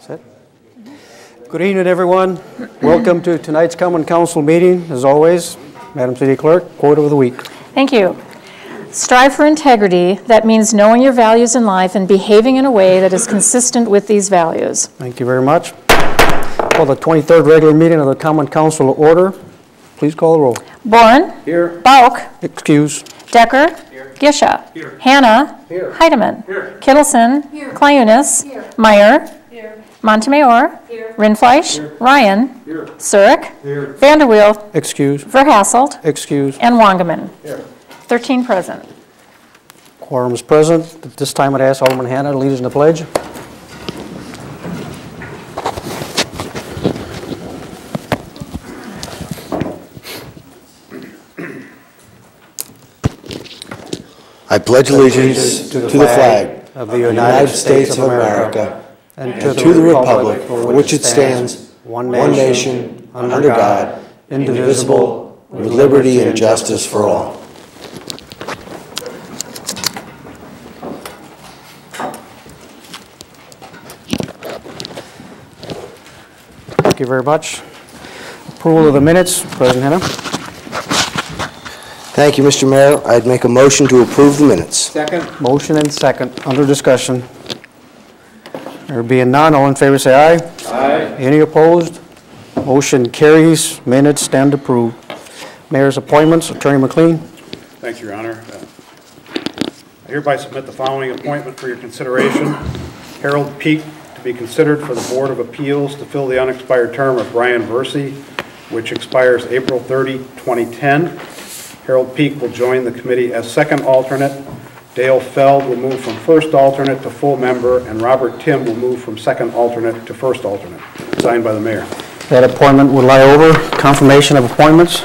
Set. Good evening, everyone. Welcome to tonight's common council meeting. As always, Madam City Clerk, quote of the week. Thank you. Strive for integrity. That means knowing your values in life and behaving in a way that is consistent with these values. Thank you very much. Call the 23rd regular meeting of the common council to order. Please call the roll. Boren. Here. Bauk. Excuse. Decker. Gisha. Hanna. Heidemann. Kittleson. Clayunas. Meyer. Montemayor. Rindfleisch. Ryan. Surrick. Vanderweel. Excuse. Verhasselt. Excuse. And Wangerman. 13 present. Quorum is present. At this time, I'd ask Alderman Hannah to lead us in the pledge. I pledge allegiance to the flag of the United States of America and to the republic for which it stands, one nation, under God, indivisible, with liberty and justice for all. Thank you very much. Approval of the minutes, President Hannah. Thank you, Mr. Mayor. I'd make a motion to approve the minutes. Second. Motion and second, under discussion. There being none, all in favor say aye. Aye. Any opposed? Motion carries, minutes stand approved. Mayor's appointments, Attorney McLean. Thank you, Your Honor. Uh, I hereby submit the following appointment for your consideration. Harold Peak to be considered for the Board of Appeals to fill the unexpired term of Brian Versey, which expires April 30, 2010. Harold Peak will join the committee as second alternate. Dale Feld will move from first alternate to full member, and Robert Tim will move from second alternate to first alternate. Signed by the mayor. That appointment would lie over. Confirmation of appointments.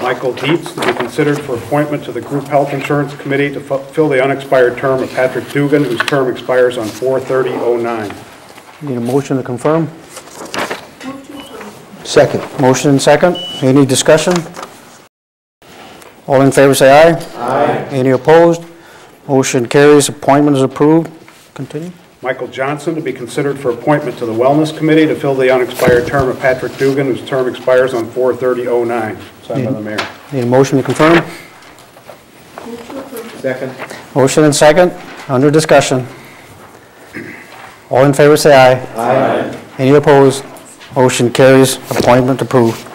Michael Dietz to be considered for appointment to the Group Health Insurance Committee to fill the unexpired term of Patrick Dugan, whose term expires on 4/30/09. Need a motion to confirm? Second. Motion and second. Any discussion? All in favor say aye. Aye. Any opposed? Motion carries, appointment is approved. Continue. Michael Johnson to be considered for appointment to the Wellness Committee to fill the unexpired term of Patrick Dugan, whose term expires on 4/30/09. Signed by the mayor. Need a motion to confirm? Second. Motion and second, under discussion. All in favor say aye. Aye. Any opposed? Motion carries, appointment approved.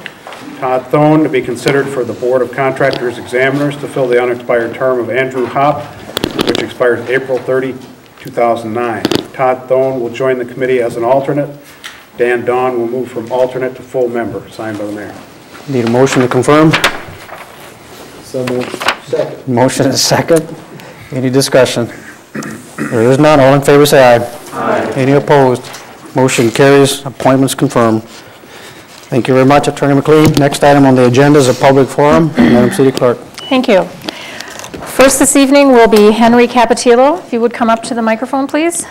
Todd Thone to be considered for the Board of Contractors Examiners to fill the unexpired term of Andrew Hop, which expires April 30, 2009. Todd Thone will join the committee as an alternate. Dan Don will move from alternate to full member. Signed by the mayor. Need a motion to confirm? So moved. Second. Motion and second. Any discussion? There is none, all in favor say aye. Aye. Any opposed? Motion carries, appointments confirmed. Thank you very much, Attorney McLean. Next item on the agenda is a public forum. Madam City Clerk. Thank you. First this evening will be Henry Capatillo. If you would come up to the microphone, please.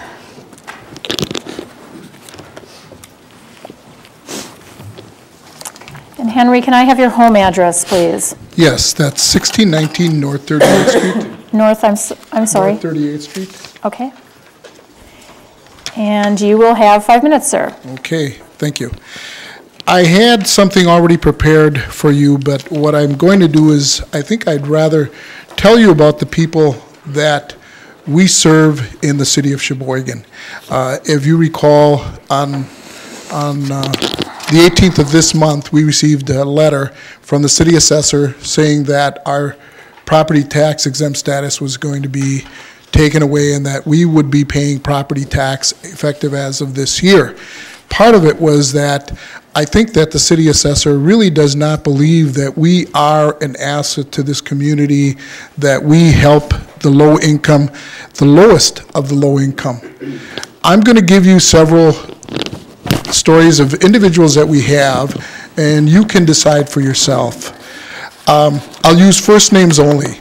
And Henry, can I have your home address, please? Yes, that's 1619 North 38th Street. North, I'm, s- I'm sorry. North 38th Street. Okay. And you will have five minutes, sir. Okay, thank you. I had something already prepared for you, but what I'm going to do is, I think I'd rather tell you about the people that we serve in the city of Sheboygan. Uh, If you recall, on, on uh, the 18th of this month, we received a letter from the city assessor saying that our property tax exempt status was going to be taken away and that we would be paying property tax effective as of this year. Part of it was that I think that the city assessor really does not believe that we are an asset to this community, that we help the low income, the lowest of the low income. I'm going to give you several stories of individuals that we have, and you can decide for yourself. Um, I'll use first names only.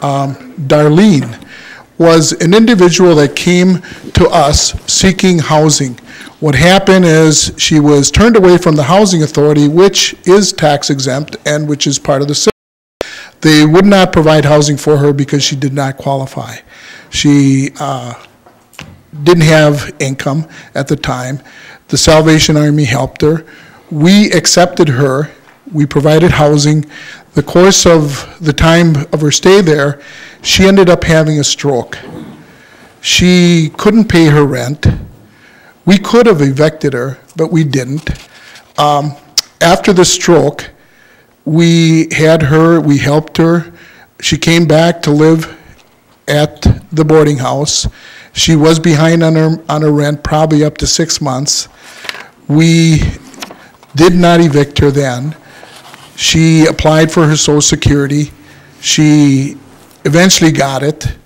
Um, Darlene was an individual that came to us seeking housing. What happened is she was turned away from the housing authority, which is tax exempt and which is part of the city. They would not provide housing for her because she did not qualify. She uh, didn't have income at the time. The Salvation Army helped her. We accepted her. We provided housing. The course of the time of her stay there, she ended up having a stroke. She couldn't pay her rent. We could have evicted her, but we didn't. Um, After the stroke, we had her, we helped her. She came back to live at the boarding house. She was behind on her, on her rent, probably up to six months. We did not evict her then. She applied for her social security. She eventually got it.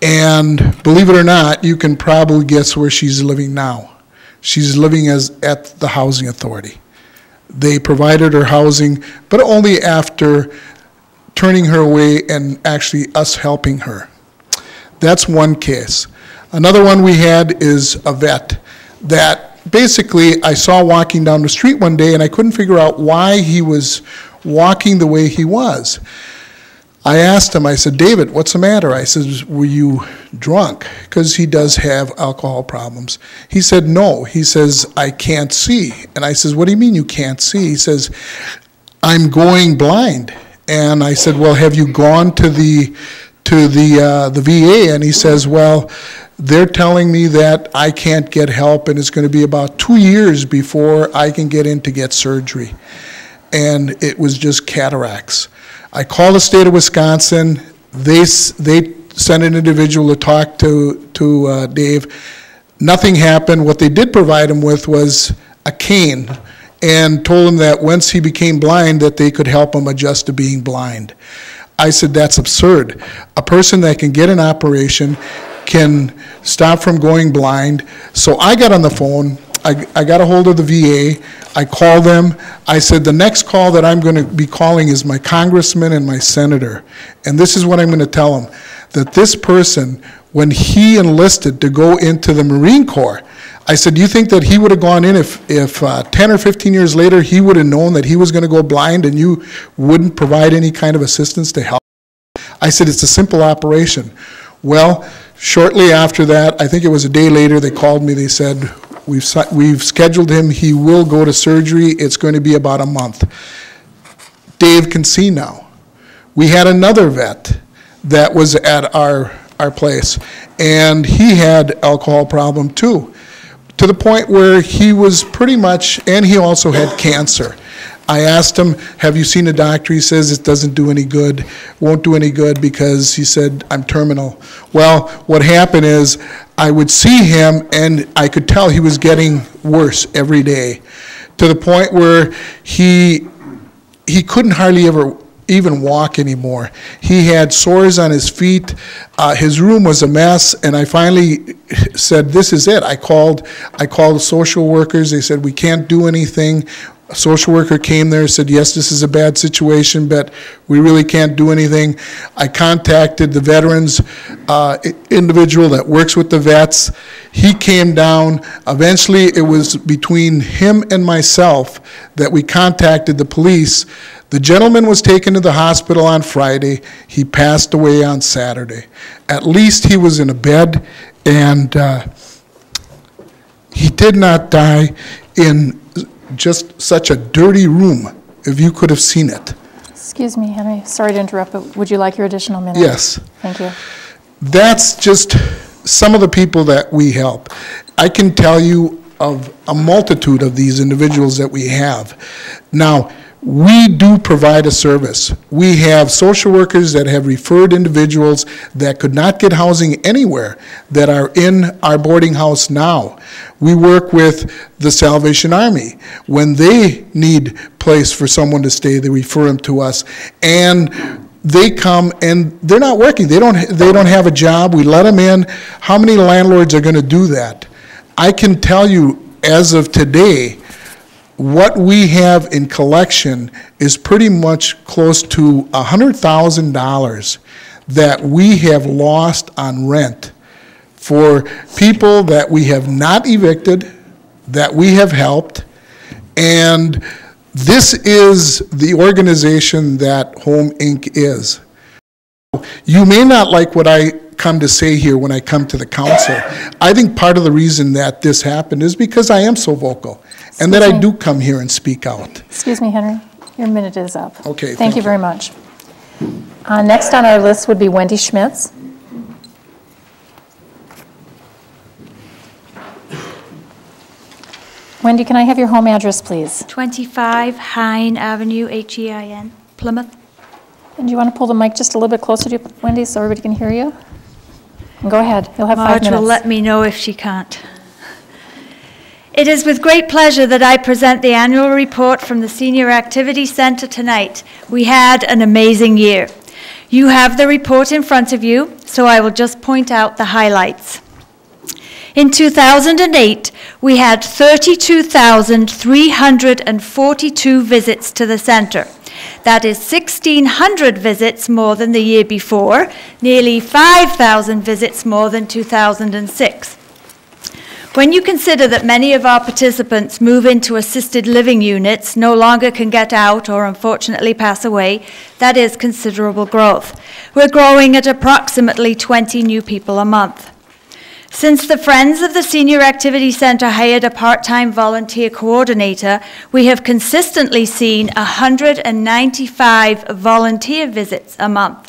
And believe it or not, you can probably guess where she's living now. She's living as, at the housing authority. They provided her housing, but only after turning her away and actually us helping her. That's one case. Another one we had is a vet that basically I saw walking down the street one day and I couldn't figure out why he was walking the way he was. I asked him, I said, David, what's the matter? I said, were you drunk? Because he does have alcohol problems. He said, no. He says, I can't see. And I says, what do you mean you can't see? He says, I'm going blind. And I said, well, have you gone to the, to the, uh, the VA? And he says, well, they're telling me that I can't get help and it's going to be about two years before I can get in to get surgery. And it was just cataracts. I called the state of Wisconsin. They, they sent an individual to talk to, to uh, Dave. Nothing happened. What they did provide him with was a cane and told him that once he became blind, that they could help him adjust to being blind. I said, that's absurd. A person that can get an operation can stop from going blind. So I got on the phone, I, I got a hold of the VA, I called them, I said, the next call that I'm gonna be calling is my congressman and my senator. And this is what I'm gonna tell them, that this person, when he enlisted to go into the Marine Corps, I said, do you think that he would have gone in if, if uh, 10 or 15 years later, he would have known that he was gonna go blind and you wouldn't provide any kind of assistance to help? I said, it's a simple operation. Well, shortly after that, I think it was a day later, they called me, they said, we've, we've scheduled him, he will go to surgery, it's going to be about a month. Dave can see now. We had another vet that was at our, our place, and he had alcohol problem too, to the point where he was pretty much, and he also had cancer. I asked him, have you seen a doctor? He says it doesn't do any good, won't do any good because he said, I'm terminal. Well, what happened is, I would see him and I could tell he was getting worse every day, to the point where he, he couldn't hardly ever even walk anymore. He had sores on his feet. Uh, his room was a mess, and I finally said, "This is it." I called. I called social workers. They said, "We can't do anything." A social worker came there, said, "Yes, this is a bad situation, but we really can't do anything." I contacted the veterans uh, individual that works with the vets. He came down. Eventually, it was between him and myself that we contacted the police. The gentleman was taken to the hospital on Friday. He passed away on Saturday. At least he was in a bed, and uh, he did not die in just such a dirty room, if you could have seen it. Excuse me, Henry, sorry to interrupt, but would you like your additional minute? Yes. Thank you. That's just some of the people that we help. I can tell you of a multitude of these individuals that we have. Now, we do provide a service. We have social workers that have referred individuals that could not get housing anywhere that are in our boarding house now. We work with the Salvation Army. When they need place for someone to stay, they refer them to us. And they come and they're not working. They don't, they don't have a job. We let them in. How many landlords are going to do that? I can tell you, as of today, what we have in collection is pretty much close to $100,000 that we have lost on rent for people that we have not evicted, that we have helped, and This is the organization that Home Inc. is. You may not like what I come to say here when I come to the council. I think part of the reason that this happened is because I am so vocal, and that I do come here and speak out. Excuse me, Henry, your minute is up. Okay, Thank thank you you. very much. Uh, Next on our list would be Wendy Schmitz. Wendy, can I have your home address, please? 25 Hein Avenue, H-E-I-N, Plymouth. And do you want to pull the mic just a little bit closer to you, Wendy, so everybody can hear you? And Go ahead, you'll have five Marge will let me know if she can't. It is with great pleasure that I present the annual report from the Senior Activity Center tonight. We had an amazing year. You have the report in front of you, so I will just point out the highlights. In 2008, we had 32,342 visits to the center. That is 1,600 visits more than the year before, nearly 5,000 visits more than 2006. When you consider that many of our participants move into assisted living units, no longer can get out, or unfortunately pass away, that is considerable growth. We're growing at approximately 20 new people a month. Since the Friends of the Senior Activity Center hired a part-time volunteer coordinator, we have consistently seen 195 volunteer visits a month.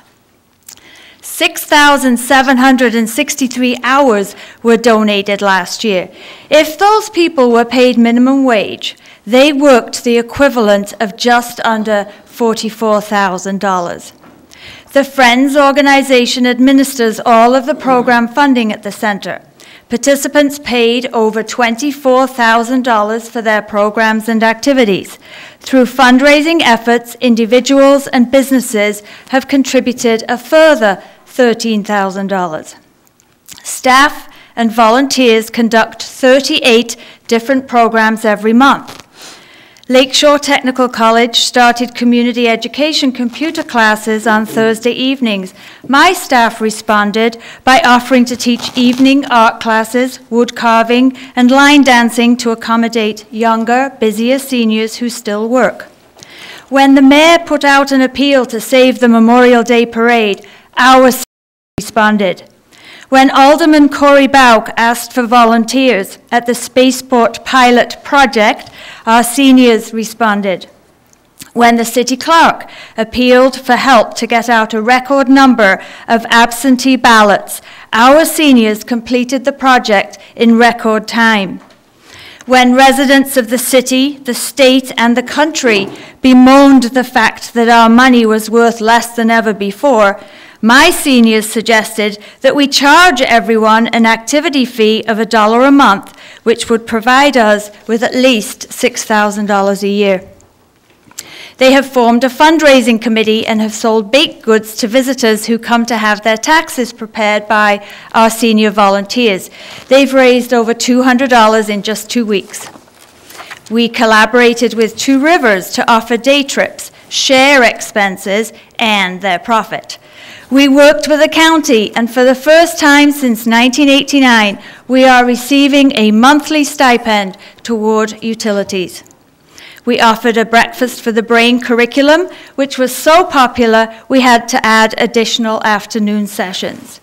6,763 hours were donated last year. If those people were paid minimum wage, they worked the equivalent of just under $44,000. The Friends organization administers all of the program funding at the center. Participants paid over $24,000 for their programs and activities. Through fundraising efforts, individuals and businesses have contributed a further $13,000. Staff and volunteers conduct 38 different programs every month. Lakeshore Technical College started community education computer classes on Thursday evenings. My staff responded by offering to teach evening art classes, wood carving, and line dancing to accommodate younger, busier seniors who still work. When the mayor put out an appeal to save the Memorial Day parade, our responded. When Alderman Corey Bauk asked for volunteers at the Spaceport Pilot Project, our seniors responded. When the city clerk appealed for help to get out a record number of absentee ballots, our seniors completed the project in record time. When residents of the city, the state, and the country bemoaned the fact that our money was worth less than ever before, my seniors suggested that we charge everyone an activity fee of a dollar a month, which would provide us with at least $6,000 a year. They have formed a fundraising committee and have sold baked goods to visitors who come to have their taxes prepared by our senior volunteers. They've raised over $200 in just two weeks. We collaborated with Two Rivers to offer day trips, share expenses, and their profit. We worked with the county, and for the first time since 1989, we are receiving a monthly stipend toward utilities. We offered a breakfast for the brain curriculum, which was so popular we had to add additional afternoon sessions.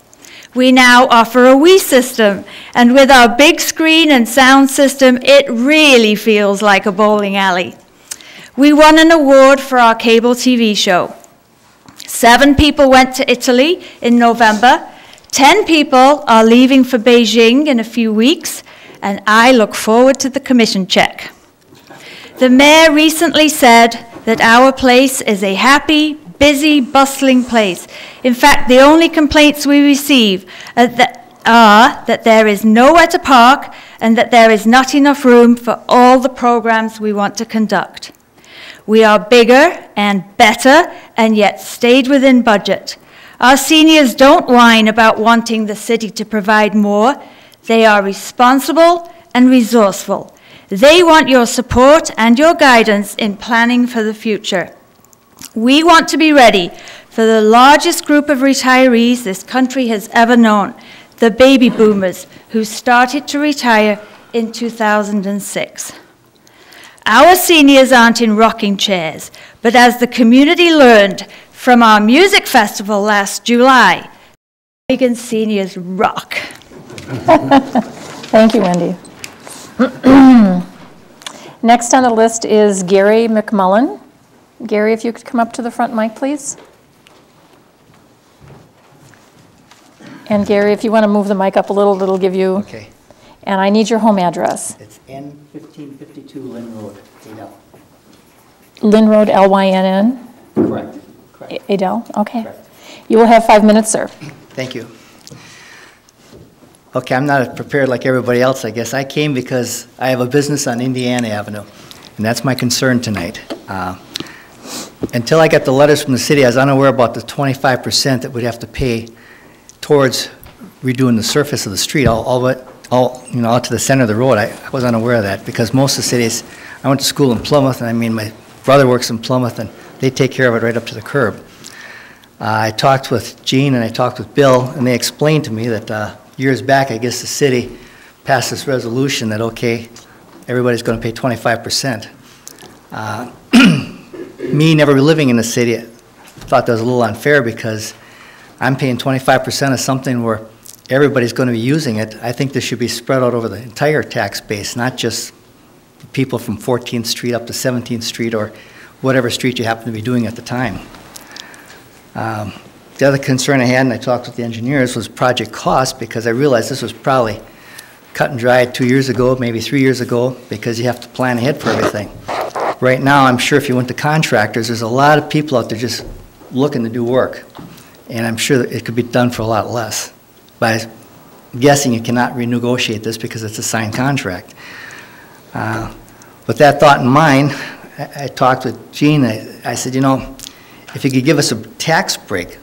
We now offer a Wii system, and with our big screen and sound system, it really feels like a bowling alley. We won an award for our cable TV show. Seven people went to Italy in November. Ten people are leaving for Beijing in a few weeks, and I look forward to the commission check. The mayor recently said that our place is a happy, busy, bustling place. In fact, the only complaints we receive are that, are that there is nowhere to park and that there is not enough room for all the programs we want to conduct. We are bigger and better and yet stayed within budget. Our seniors don't whine about wanting the city to provide more. They are responsible and resourceful. They want your support and your guidance in planning for the future. We want to be ready for the largest group of retirees this country has ever known, the baby boomers who started to retire in 2006. Our seniors aren't in rocking chairs, but as the community learned from our music festival last July, Sheboygan seniors rock. Thank you, Wendy. Next on the list is Gary McMullen. Gary, if you could come up to the front mic, please. And Gary, if you want to move the mic up a little, it'll give you, Okay, and I need your home address. it's N fifteen fifty-two Lynn Road, Adell. Lynn Road, L-Y-N-N, Correct, correct. Adell, okay. Correct. You will have five minutes, sir. Thank you. Okay, I'm not prepared like everybody else, I guess. I came because I have a business on Indiana Avenue, and that's my concern tonight. Uh, Until I got the letters from the city, I was unaware about the twenty-five percent that we'd have to pay towards redoing the surface of the street, all, all, but- all, you know, out to the center of the road. I I was unaware of that, because most of the cities, I went to school in Plymouth, and I mean, my brother works in Plymouth, and they take care of it right up to the curb. Uh, I talked with Gene and I talked with Bill, and they explained to me that uh, years back, I guess the city passed this resolution that, okay, everybody's going to pay 25%. Uh, Me, never living in the city, I thought that was a little unfair because I'm paying 25% of something where everybody's going to be using it. I think this should be spread out over the entire tax base, not just people from 14th Street up to 17th Street or whatever street you happen to be doing at the time. Um, The other concern I had, and I talked with the engineers, was project cost, because I realized this was probably cut and dried two years ago, maybe three years ago, because you have to plan ahead for everything. Right now, I'm sure if you went to contractors, there's a lot of people out there just looking to do work, and I'm sure that it could be done for a lot less. By guessing you cannot renegotiate this because it's a signed contract. Uh, With that thought in mind, I I talked with Gene, I I said, you know, if you could give us a tax break,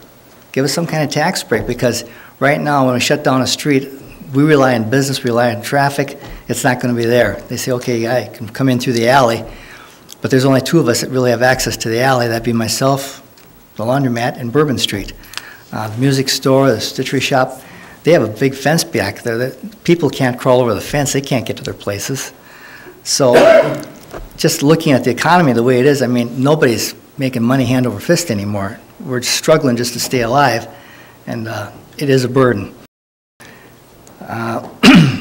give us some kind of tax break, because right now, when we shut down a street, we rely on business, we rely on traffic, it's not going to be there. They say, okay, I can come in through the alley, but there's only two of us that really have access to the alley, that'd be myself, the laundromat, and Bourbon Street. Uh, The music store, the stitchery shop, they have a big fence back there that, people can't crawl over the fence, they can't get to their places. So, just looking at the economy the way it is, I mean, nobody's making money hand over fist anymore. We're struggling just to stay alive, and uh, it is a burden. Uh,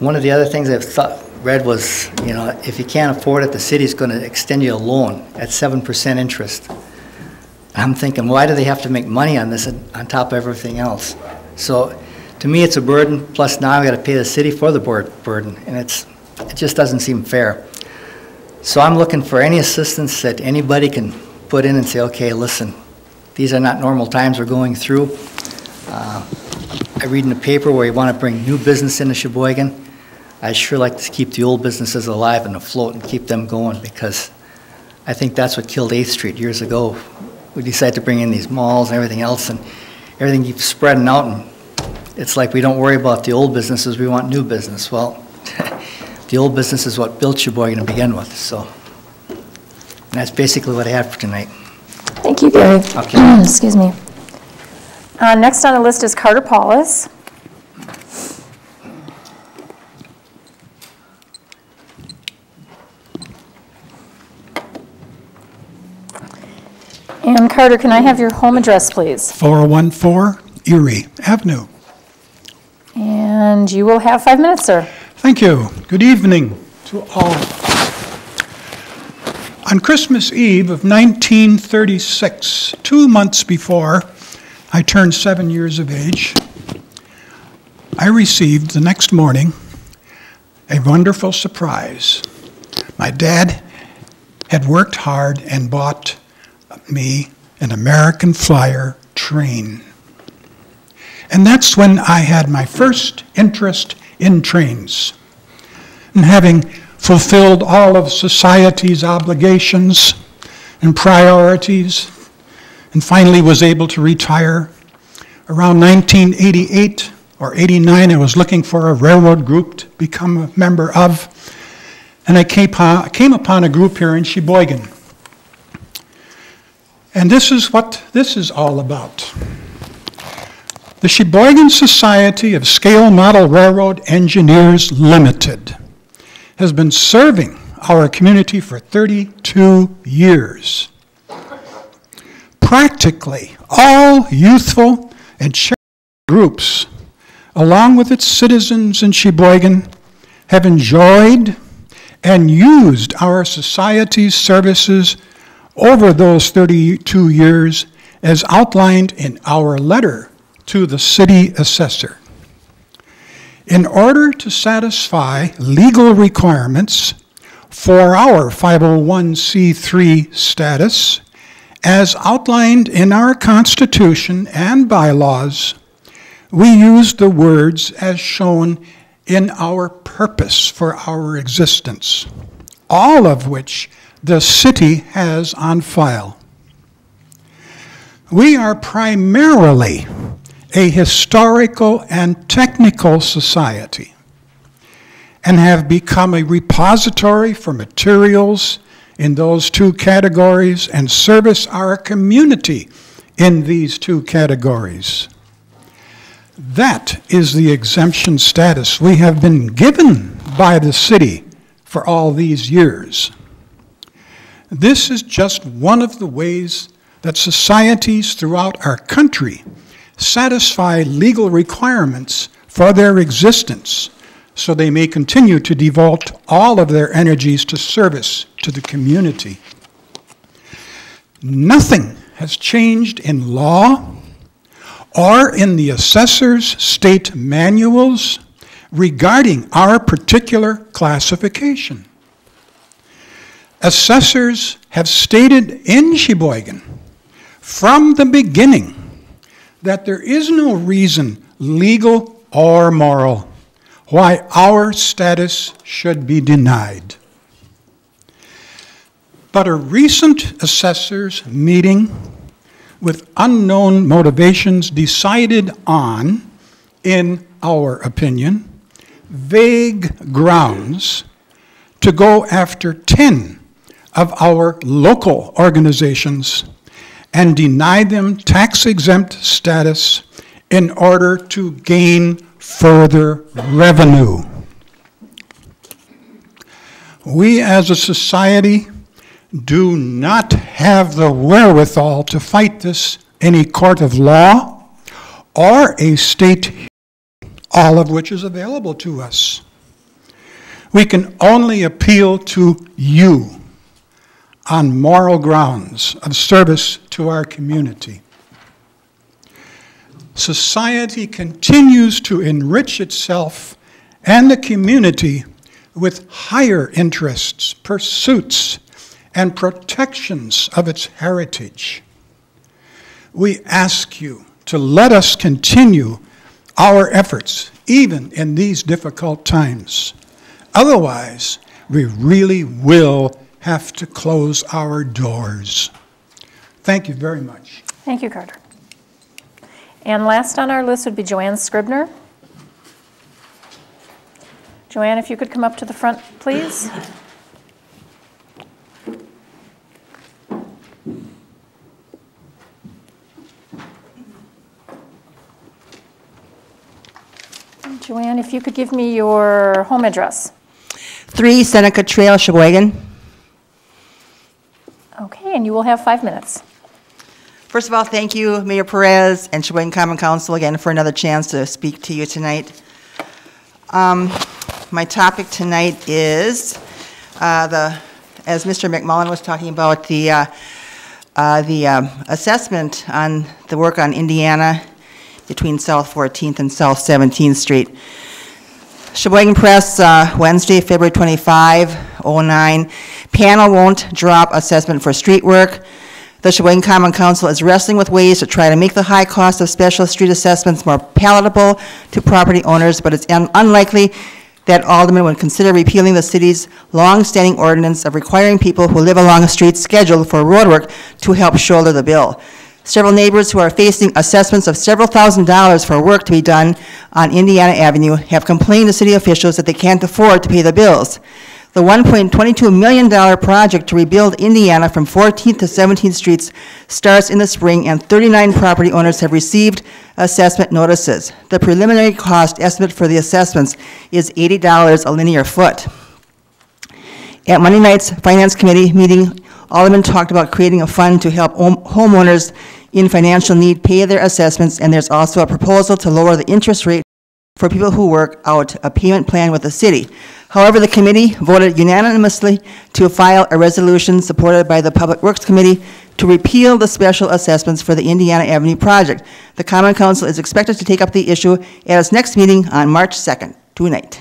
One of the other things I've thought, read was, you know, if you can't afford it, the city's going to extend you a loan at 7% interest. I'm thinking, why do they have to make money on this on top of everything else? So, to me, it's a burden, plus now I've got to pay the city for the board burden, and it's, it just doesn't seem fair. So I'm looking for any assistance that anybody can put in and say, okay, listen, these are not normal times we're going through. Uh, I read in the paper where you want to bring new business into Sheboygan. I'd sure like to keep the old businesses alive and afloat and keep them going, because I think that's what killed 8th Street years ago. We decide to bring in these malls and everything else, and everything keeps spreading out, and it's like we don't worry about the old businesses, we want new business. Well, the old business is what built Sheboygan to begin with, so. And that's basically what I have for tonight. Thank you, Gary. Okay. Excuse me. Uh, Next on the list is Carter Paulus. And Carter, can I have your home address, please? 414 Erie Avenue. And you will have five minutes, sir. Thank you. Good evening to all. On Christmas Eve of 1936, two months before I turned seven years of age, I received the next morning a wonderful surprise. My dad had worked hard and bought me an American Flyer train. And that's when I had my first interest in trains. And having fulfilled all of society's obligations and priorities, and finally was able to retire, around 1988 or 89, I was looking for a railroad group to become a member of, and I came upon, a group here in Sheboygan. And this is what this is all about. The Sheboygan Society of Scale Model Railroad Engineers Limited. has been serving our community for 32 years. Practically all youthful and charitable groups, along with its citizens in Sheboygan, have enjoyed and used our society's services over those 32 years as outlined in our letter to the city assessor. In order to satisfy legal requirements for our 501c3 status, as outlined in our Constitution and bylaws, we use the words as shown in our purpose for our existence, all of which the city has on file. We are primarily a historical and technical society and have become a repository for materials in those two categories and service our community in these two categories. That is the exemption status we have been given by the city for all these years. This is just one of the ways that societies throughout our country satisfy legal requirements for their existence so they may continue to devote all of their energies to service to the community. Nothing has changed in law or in the assessor's state manuals regarding our particular classification. Assessors have stated in Sheboygan from the beginning that there is no reason, legal or moral, why our status should be denied. But a recent assessors meeting with unknown motivations decided on, in our opinion, vague grounds to go after 10 of our local organizations and deny them tax exempt status in order to gain further revenue. We as a society do not have the wherewithal to fight this in a court of law or a state, all of which is available to us. We can only appeal to you on moral grounds of service to our community. Society continues to enrich itself and the community with higher interests, pursuits, and protections of its heritage. We ask you to let us continue our efforts even in these difficult times. Otherwise, we really will have to close our doors. Thank you very much. Thank you, Carter. And last on our list would be Joanne Scribner. Joanne, if you could come up to the front, please. Joanne, if you could give me your home address. 3 Seneca Trail, Sheboygan. Okay, and you will have five minutes. First of all, thank you, Mayor Perez and Sheboygan Common Council again for another chance to speak to you tonight. Um, My topic tonight is uh, the, as Mr. McMullen was talking about, the, uh, uh, the um, assessment on the work on Indiana between South 14th and South 17th Street. Sheboygan Press, uh, Wednesday, February 25, 09. Panel won't drop assessment for street work. The Sheboygan Common Council is wrestling with ways to try to make the high cost of special street assessments more palatable to property owners, but it's un- unlikely that Alderman would consider repealing the city's long-standing ordinance of requiring people who live along a street scheduled for roadwork to help shoulder the bill. Several neighbors who are facing assessments of several thousand dollars for work to be done on Indiana Avenue have complained to city officials that they can't afford to pay the bills. The $1.22 million project to rebuild Indiana from 14th to 17th Streets starts in the spring, and 39 property owners have received assessment notices. The preliminary cost estimate for the assessments is $80 a linear foot. At Monday night's Finance Committee meeting, Alderman talked about creating a fund to help homeowners in financial need pay their assessments, and there's also a proposal to lower the interest rate for people who work out a payment plan with the city. However, the committee voted unanimously to file a resolution supported by the Public Works Committee to repeal the special assessments for the Indiana Avenue project. The Common Council is expected to take up the issue at its next meeting on March 2nd, tonight.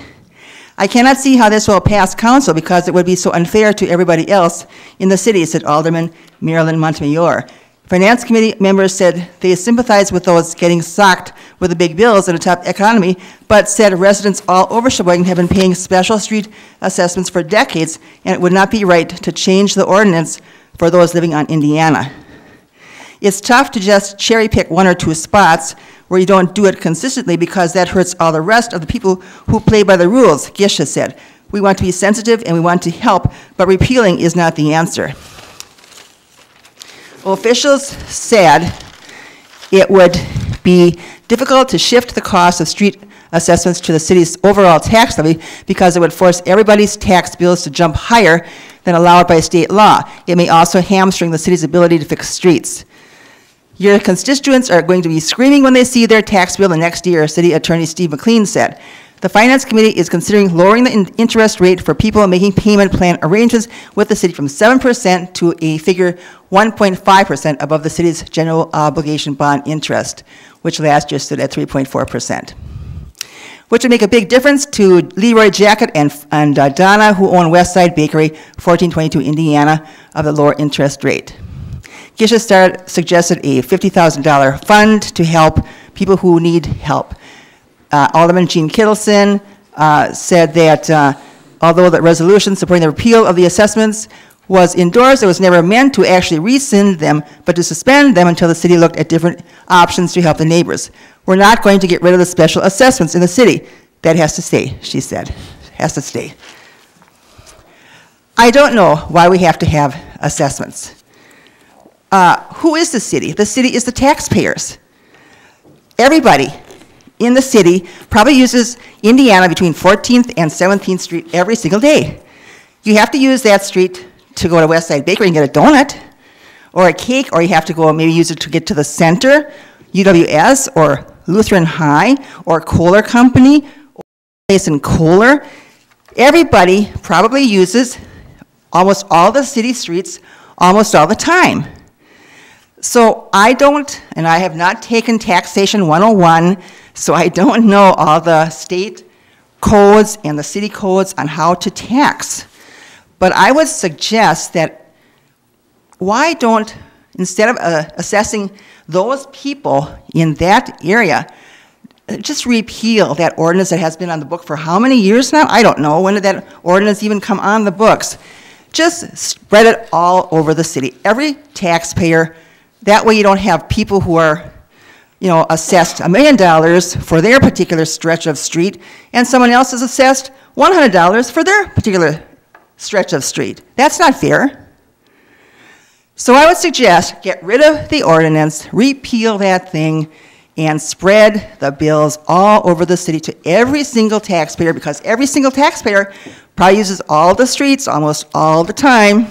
I cannot see how this will pass council because it would be so unfair to everybody else in the city, said Alderman Marilyn Montemayor. Finance Committee members said they sympathize with those getting socked with the big bills in a tough economy, but said residents all over Sheboygan have been paying special street assessments for decades, and it would not be right to change the ordinance for those living on Indiana. It's tough to just cherry pick one or two spots where you don't do it consistently because that hurts all the rest of the people who play by the rules, Gisha said. We want to be sensitive and we want to help, but repealing is not the answer. Officials said it would be difficult to shift the cost of street assessments to the city's overall tax levy because it would force everybody's tax bills to jump higher than allowed by state law. It may also hamstring the city's ability to fix streets. Your constituents are going to be screaming when they see their tax bill the next year, City Attorney Steve McLean said. The Finance Committee is considering lowering the in- interest rate for people making payment plan arrangements with the city from 7% to a figure 1.5% above the city's general obligation bond interest, which last year stood at 3.4%. Which would make a big difference to Leroy Jacket and, and uh, Donna, who own Westside Bakery, 1422 Indiana, of the lower interest rate. Gisha started, suggested a $50,000 fund to help people who need help. Uh, Alderman Gene Kittleson uh, said that uh, although the resolution supporting the repeal of the assessments was endorsed, it was never meant to actually rescind them, but to suspend them until the city looked at different options to help the neighbors. We're not going to get rid of the special assessments in the city. That has to stay, she said. Has to stay. I don't know why we have to have assessments. Uh, who is the city? The city is the taxpayers. Everybody in the city probably uses Indiana between 14th and 17th Street every single day. You have to use that street to go to West Side Bakery and get a donut or a cake, or you have to go maybe use it to get to the center, UWS or Lutheran High or Kohler Company, or place in Kohler. Everybody probably uses almost all the city streets almost all the time. So I don't, and I have not taken Taxation 101, so I don't know all the state codes and the city codes on how to tax. But I would suggest that why don't, instead of uh, assessing those people in that area, just repeal that ordinance that has been on the book for how many years now? I don't know. When did that ordinance even come on the books? Just spread it all over the city. Every taxpayer that way you don't have people who are, you know, assessed a million dollars for their particular stretch of street, and someone else is assessed $100 for their particular stretch of street. That's not fair. So I would suggest get rid of the ordinance, repeal that thing, and spread the bills all over the city to every single taxpayer, because every single taxpayer probably uses all the streets almost all the time.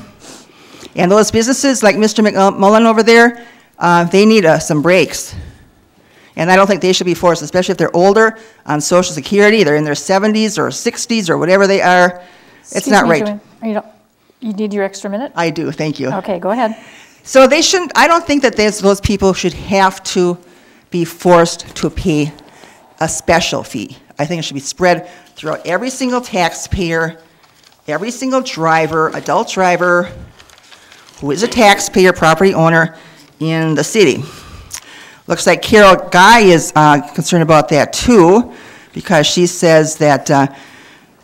And those businesses like Mr. McMullen over there, uh, they need uh, some breaks. And I don't think they should be forced, especially if they're older on Social Security, they're in their 70s or 60s or whatever they are. It's Excuse not me, right. Joanne, you, don't- you need your extra minute? I do, thank you. Okay, go ahead. So they shouldn't, I don't think that those people should have to be forced to pay a special fee. I think it should be spread throughout every single taxpayer, every single driver, adult driver, who is a taxpayer, property owner in the city. Looks like Carol Guy is uh, concerned about that too, because she says that uh,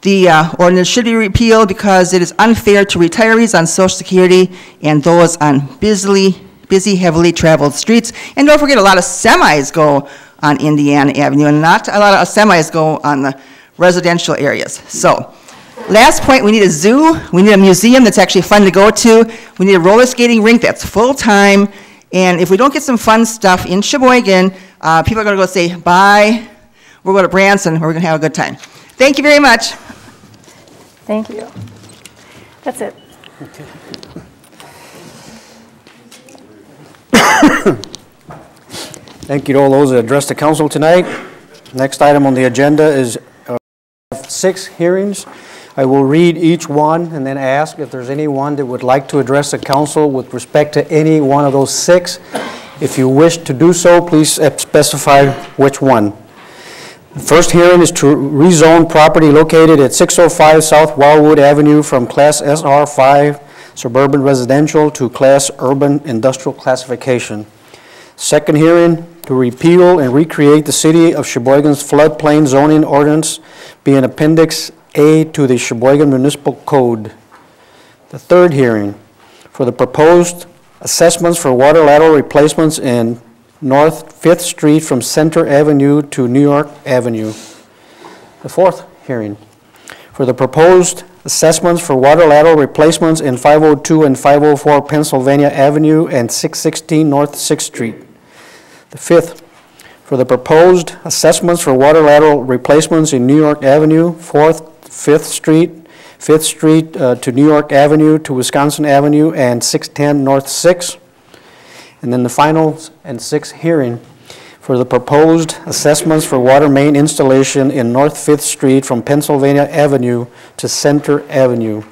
the uh, ordinance should be repealed because it is unfair to retirees on Social Security and those on busily, busy, heavily traveled streets. And don't forget, a lot of semis go on Indiana Avenue, and not a lot of semis go on the residential areas. So, last point, we need a zoo, we need a museum that's actually fun to go to, we need a roller skating rink that's full-time, and if we don't get some fun stuff in Sheboygan, uh, people are gonna go say, bye, we're going to Branson, we're gonna have a good time. Thank you very much. Thank you. That's it. Thank you to all those that addressed the council tonight. Next item on the agenda is uh, six hearings. I will read each one and then ask if there's anyone that would like to address the council with respect to any one of those six. If you wish to do so, please specify which one. The first hearing is to rezone property located at 605 South Wildwood Avenue from Class SR5 suburban residential to Class Urban Industrial classification. Second hearing, to repeal and recreate the City of Sheboygan's floodplain zoning ordinance being Appendix A to the Sheboygan Municipal Code. The third hearing, for the proposed assessments for water lateral replacements in North Fifth Street from Center Avenue to New York Avenue. The fourth hearing, for the proposed assessments for water lateral replacements in 502 and 504 Pennsylvania Avenue and 616 North Sixth Street. The fifth, for the proposed assessments for water lateral replacements in New York Avenue, Fourth, Fifth Street, Fifth Street uh, to New York Avenue to Wisconsin Avenue, and 610 North Sixth. And then the final and sixth hearing for the proposed assessments for water main installation in North Fifth Street from Pennsylvania Avenue to Center Avenue.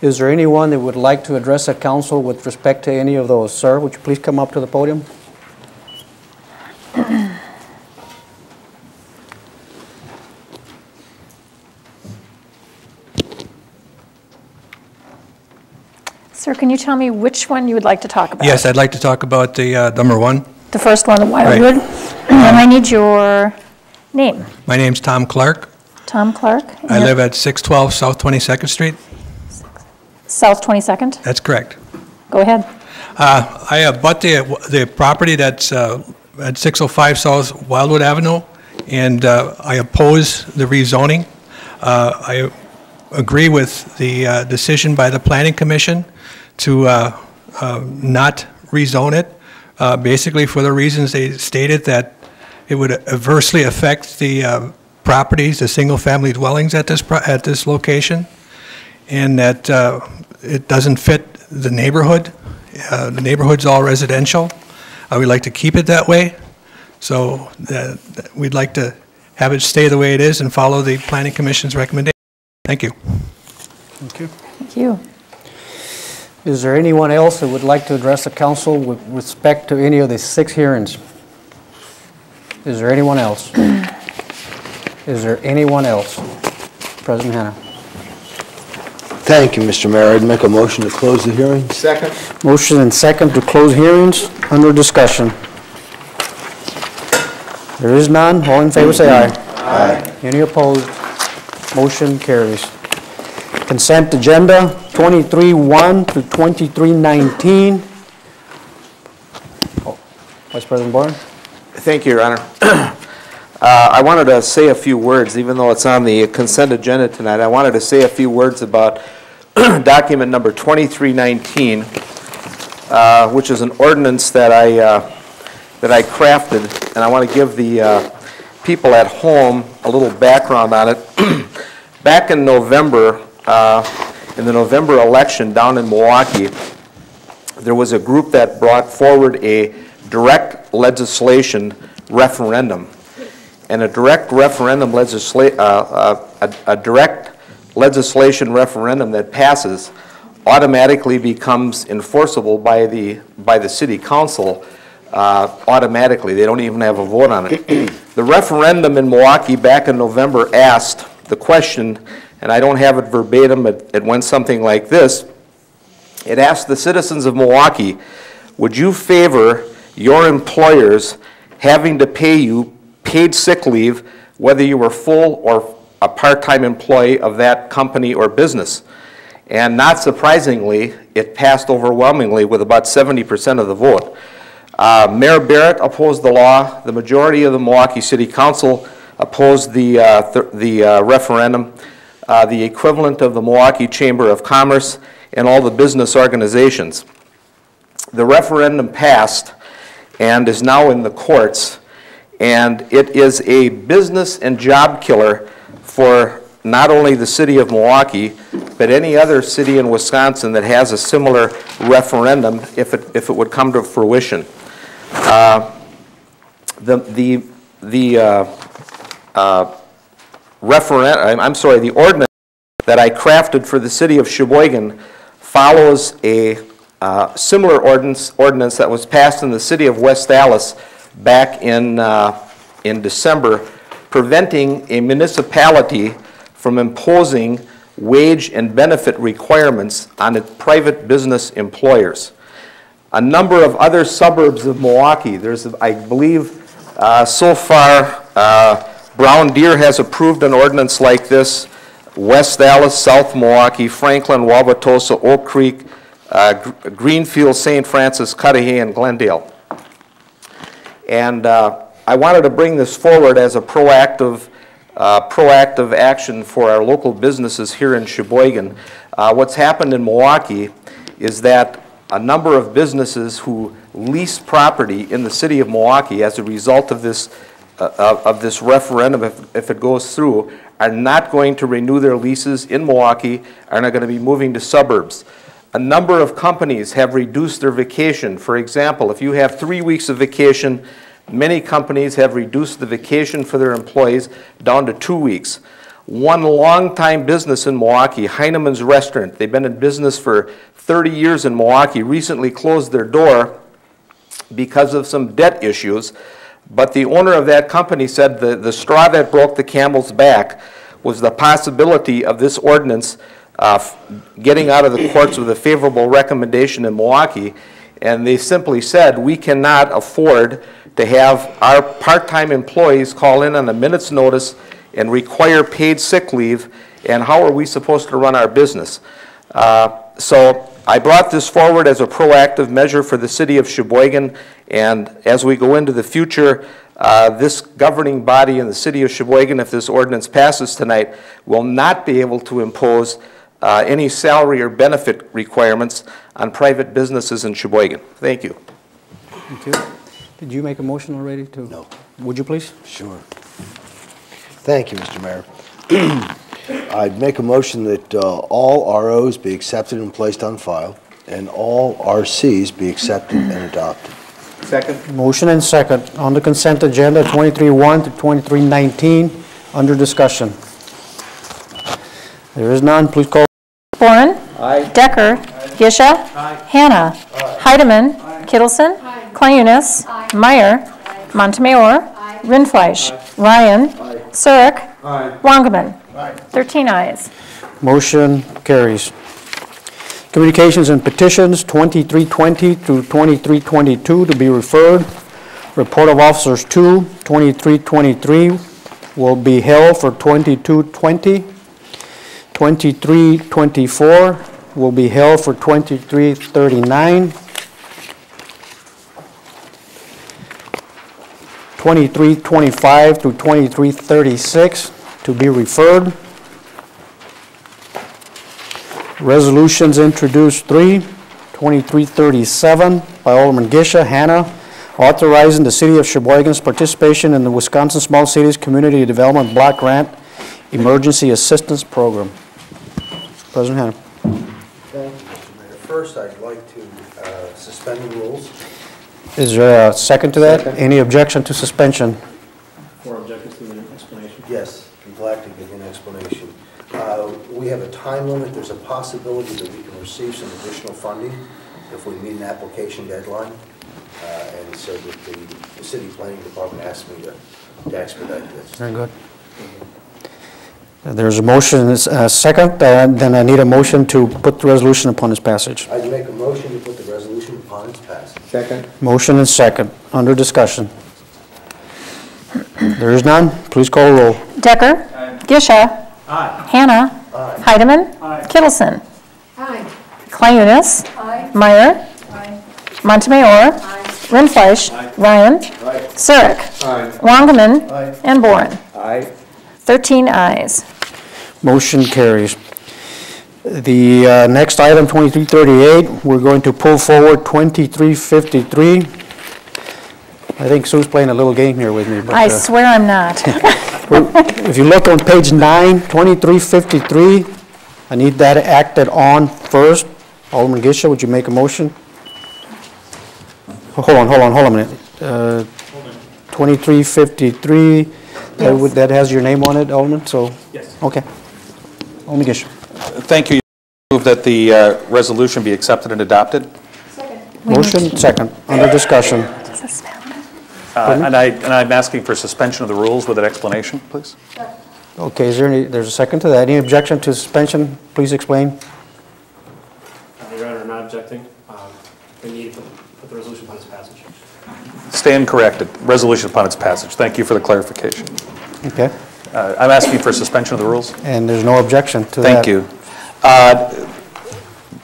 Is there anyone that would like to address the council with respect to any of those? Sir, would you please come up to the podium? Sir, can you tell me which one you would like to talk about? Yes, I'd like to talk about the uh, number one. The first one, the Wildwood. And I need your name. My name's Tom Clark. Tom Clark. I live at 612 South 22nd Street. South 22nd. That's correct. Go ahead. Uh, I abut the, the property that's uh, at 605 South Wildwood Avenue, and uh, I oppose the rezoning. Uh, I agree with the uh, decision by the Planning Commission to uh, uh, not rezone it, uh, basically for the reasons they stated that it would adversely affect the uh, properties, the single-family dwellings at this, pro- at this location, and that uh, it doesn't fit the neighborhood. Uh, The neighborhood's all residential. Uh, We'd like to keep it that way, so that- that we'd like to have it stay the way it is and follow the Planning Commission's recommendation. Thank you. Thank you. Thank you. Is there anyone else that would like to address the council with respect to any of the six hearings? Is there anyone else? Is there anyone else? President Hanna. Thank you, Mr. Mayor. I'd make a motion to close the hearing. Second. Motion and second to close hearings, under discussion. There is none, all in favor say aye. Aye. Any opposed? Motion carries. Consent agenda, 23-1 to 23-19. Oh, Vice President Bourne? Thank you, Your Honor. Uh, I wanted to say a few words, even though it's on the consent agenda tonight. I wanted to say a few words about document number 2319, uh, which is an ordinance that I, uh, that I crafted, and I want to give the uh, people at home a little background on it. Back in November, uh, in the November election down in Milwaukee, there was a group that brought forward a direct legislation referendum. And a direct referendum legisla, uh, uh, a, a direct legislation referendum that passes automatically becomes enforceable by the, by the city council uh, automatically. They don't even have a vote on it. The referendum in Milwaukee back in November asked the question, and I don't have it verbatim, it, it went something like this. It asked the citizens of Milwaukee, would you favor your employers having to pay you paid sick leave whether you were full or a part-time employee of that company or business? And not surprisingly, it passed overwhelmingly with about 70% of the vote. Uh, Mayor Barrett opposed the law. The majority of the Milwaukee City Council opposed the, uh, th- the uh, referendum. Uh, the equivalent of the Milwaukee Chamber of Commerce and all the business organizations. The referendum passed and is now in the courts, and it is a business and job killer for not only the city of Milwaukee, but any other city in Wisconsin that has a similar referendum if it, if it would come to fruition. Uh, The, the, the uh, uh, referen, I'm- sorry, the ordinance that I crafted for the city of Sheboygan follows a uh, similar ordinance, ordinance that was passed in the city of West Allis back in, uh, in December, preventing a municipality from imposing wage and benefit requirements on its private business employers. A number of other suburbs of Milwaukee, there's, I believe, uh, so far, uh, Brown Deer has approved an ordinance like this, West Allis, South Milwaukee, Franklin, Wauwatosa, Oak Creek, uh, Greenfield, St. Francis, Cudahy, and Glendale. And uh, I wanted to bring this forward as a proactive, uh, proactive action for our local businesses here in Sheboygan. Uh, What's happened in Milwaukee is that a number of businesses who lease property in the city of Milwaukee as a result of this, uh, of this referendum, if if it goes through, are not going to renew their leases in Milwaukee, are not going to be moving to suburbs. A number of companies have reduced their vacation. For example, if you have three weeks of vacation, many companies have reduced the vacation for their employees down to two weeks. One longtime business in Milwaukee, Heinemann's Restaurant, they've been in business for 30 years in Milwaukee, recently closed their door because of some debt issues. But the owner of that company said the, the straw that broke the camel's back was the possibility of this ordinance uh, getting out of the courts with a favorable recommendation in Milwaukee. And they simply said, we cannot afford to have our part-time employees call in on a minute's notice and require paid sick leave, and how are we supposed to run our business? Uh, So I brought this forward as a proactive measure for the city of Sheboygan, and as we go into the future, uh, this governing body in the city of Sheboygan, if this ordinance passes tonight, will not be able to impose uh, any salary or benefit requirements on private businesses in Sheboygan. Thank you. Thank you. Did you make a motion already to? No. Would you please? Sure. Thank you, Mr. Mayor. I'd make a motion that uh, all ROs be accepted and placed on file, and all RCs be accepted and adopted. Second. Motion and second on the consent agenda, 23-1 to 23-19, under discussion. There is none, please call. Boren. Aye. Decker. Gisha. Hannah. Aye. Heidemann. Aye. Kittleson. Clunus. Meyer. Aye. Montemayor. Aye. Rindfleisch. Ryan. Surrick. Wangerman. 13 ayes. Motion carries. Communications and petitions, 2320 through 2322 to be referred. Report of Officers 2, 2323 will be held for 2220. 2324 will be held for 2339. 2325 through 2336 to be referred. Resolutions introduced, three, 2337 by Alderman Gisha, Hannah, authorizing the city of Sheboygan's participation in the Wisconsin Small Cities Community Development Block Grant Emergency Assistance Program. President Hannah. Thank you, Mr. Mayor. First, I'd like to uh, suspend the rules. Is there a second to that? Any objection to suspension? Yes, be glad to give an explanation. Uh, We have a time limit, there's a possibility that we can receive some additional funding if we meet an application deadline. Uh, And so that the the city planning department asked me to to expedite this. Very good. There's a motion, and a second, uh, then I need a motion to put the resolution upon its passage. I'd make a motion to put the resolution upon its passage. Second. Motion and second, under discussion. There is none, please call the roll. Decker. Gisha. Hannah. Heidemann. Kittleson. Clunus. Meyer. Montemayor. Rindfleisch. Ryan. Surrick. Wangerman. And Boren. Aye. 13 ayes. Motion carries. The uh, next item, 2338, we're going to pull forward 2353. I think Sue's playing a little game here with me, but... I uh, swear I'm not. If you look on page nine, 2353, I need that acted on first. Alderman Gisha, would you make a motion? Hold on, hold on, hold on a minute. Uh, 2353, that would- that has your name on it, Alderman, so? Yes. Okay. Alderman Gisha. Thank you. Move that the uh, resolution be accepted and adopted. Second. Motion, second, under discussion. Uh, And I, and I'm asking for suspension of the rules with an explanation, please. Okay, is there any, there's a second to that. Any objection to suspension? Please explain. Uh, Your Honor, I'm not objecting. Um, We need to put the resolution upon its passage. Stand corrected. Resolution upon its passage. Thank you for the clarification. Okay, Uh, I'm asking for suspension of the rules. and there's no objection to that. Thank you.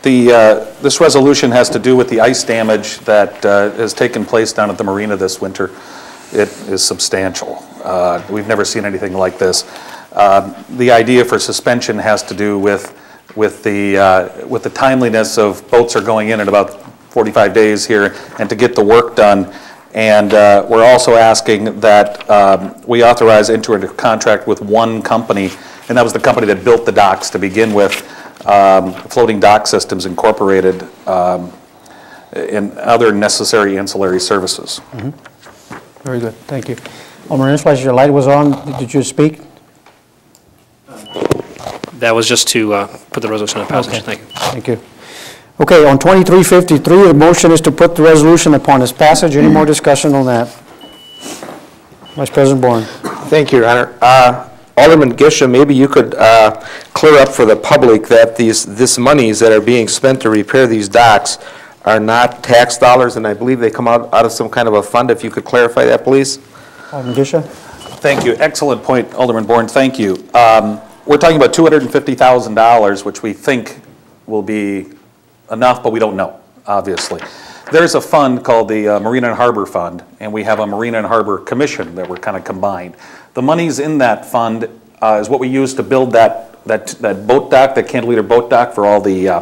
The, uh, this resolution has to do with the ice damage that uh, has taken place down at the marina this winter. It is substantial. Uh, We've never seen anything like this. Um, The idea for suspension has to do with, with the, uh, with the timeliness of boats are going in in about 45 days here, and to get the work done. And uh, we're also asking that um, we authorize into contract with one company, and that was the company that built the docks to begin with, um, Floating Dock Systems Incorporated, um, and other necessary ancillary services. Very good, thank you. Alderman Rindfleisch, your light was on. Did you speak? That was just to uh, put the resolution on passage. Okay. Thank you. Thank you. Okay, on 2353, the motion is to put the resolution upon its passage. Any more discussion on that? Vice President Bourne. Thank you, Your Honor. Uh, Alderman Gisha, maybe you could uh, clear up for the public that these, this monies that are being spent to repair these docks are not tax dollars, and I believe they come out, out of some kind of a fund. If you could clarify that, please? Alderman Gisha? Thank you. Excellent point, Alderman Bourne. Thank you. Um, We're talking about $250,000, which we think will be enough, but we don't know, obviously. There's a fund called the uh, Marina and Harbor Fund, and we have a Marina and Harbor Commission that were kind of combined. The monies in that fund uh, is what we use to build that, that, that boat dock, that cantilever boat dock for all the, uh,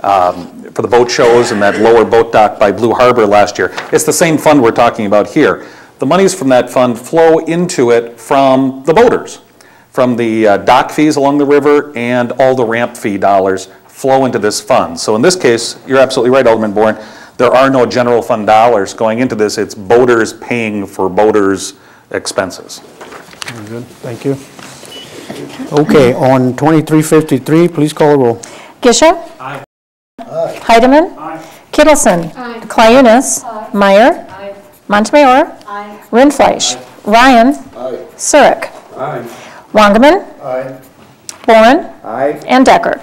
um, for the boat shows and that lower boat dock by Blue Harbor last year. It's the same fund we're talking about here. The monies from that fund flow into it from the boaters, from the uh, dock fees along the river and all the ramp fee dollars flow into this fund. So in this case, you're absolutely right, Alderman Bourne, there are no general fund dollars going into this. It's boaters paying for boaters' expenses. Very good, thank you. Okay, on 2353, please call the roll. Gisha? Aye. Heidemann? Kittleson? Clayunas? Meyer? Montemayor? Rindfleisch? Ryan? Surrick? Wangerman? Boren? And Decker?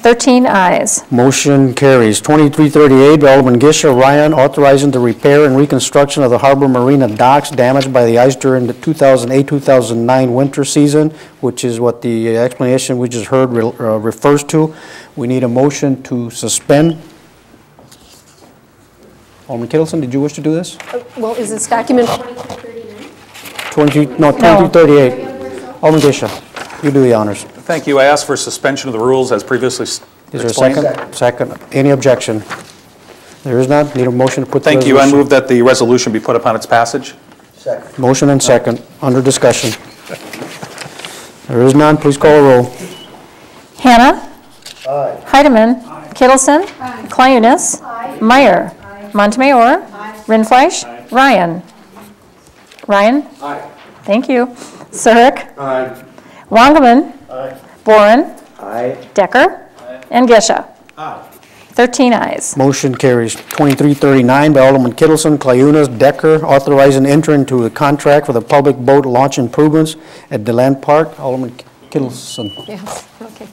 13 ayes. Motion carries. 2338, Alderman Gisha, Ryan, authorizing the repair and reconstruction of the Harbor Marina docks damaged by the ice during the 2008-2009 winter season, which is what the explanation we just heard re- uh, refers to. We need a motion to suspend. Alderman Kittleson, did you wish to do this? Well, is this document 20, no, 2338. Alderman Gisha, you do the honors. Thank you. I ask for suspension of the rules as previously Is there a explained. second? Second. Any objection? There is none. Need a motion to put the Thank you. I resolution- move that the resolution be put upon its passage. Second. Motion and second, under discussion. There is none, please call a roll. Hannah? Aye. Heidemann? Kittleson? Clayunas? Meyer? Montemayor? Rindfleisch? Ryan? Ryan? Thank you. Surrick? Wangerman? Boren? Decker? And Gisha? 13 ayes. Motion carries. 2339 by Alderman Kittleson, Clayunas, Decker, authorizing enter into a contract for the public boat launch improvements at Deland Park. Alderman Kittleson. Yes, okay.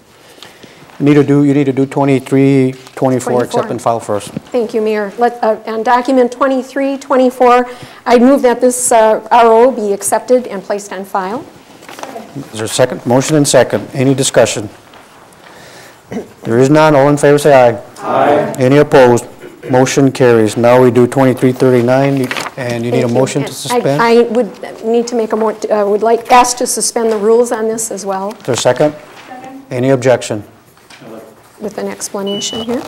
You need to do, you need to do 2324, accept 24. and file first. Thank you, Mayor. Let- uh, On document 2324, I move that this uh, RO be accepted and placed on file. Is there a second? Motion and second. Any discussion? There is none. All in favor, say aye. Aye. Any opposed? Motion carries. Now we do 2339, and you need a Thank motion to suspend? I I would need to make a more, uh, would like, ask to suspend the rules on this as well, Is there a second? Any objection? with an explanation here.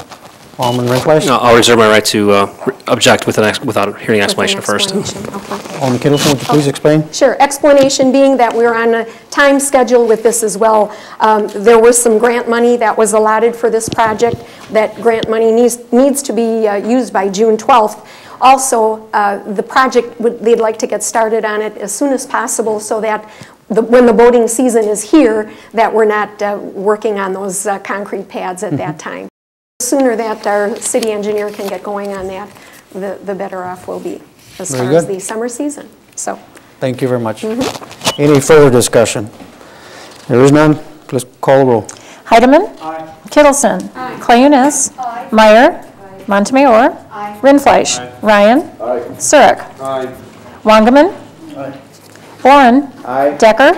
Alderman Rindfleisch? No, I'll reserve my right to uh, object with an, ex- without hearing an With explanation first. okay. Alderman Kittleson, would you please explain? Sure. Explanation being that we're on a time schedule with this as well. Um, There was some grant money that was allotted for this project. That grant money needs needs to be uh, used by June 12th. Also, uh, the project, would- they'd like to get started on it as soon as possible so that the- when the boating season is here, that we're not uh, working on those uh, concrete pads at that time. The sooner that our city engineer can get going on that, the the better off we'll be as Very far as good. the summer season. So, Thank you very much. Mm-hmm. Any further discussion? There is none, please call the roll. Heidemann. Kittleson. Clayunas. Meyer. Montemayor. Rindfleisch. Ryan. Surrick. Wangerman. Boren. Decker.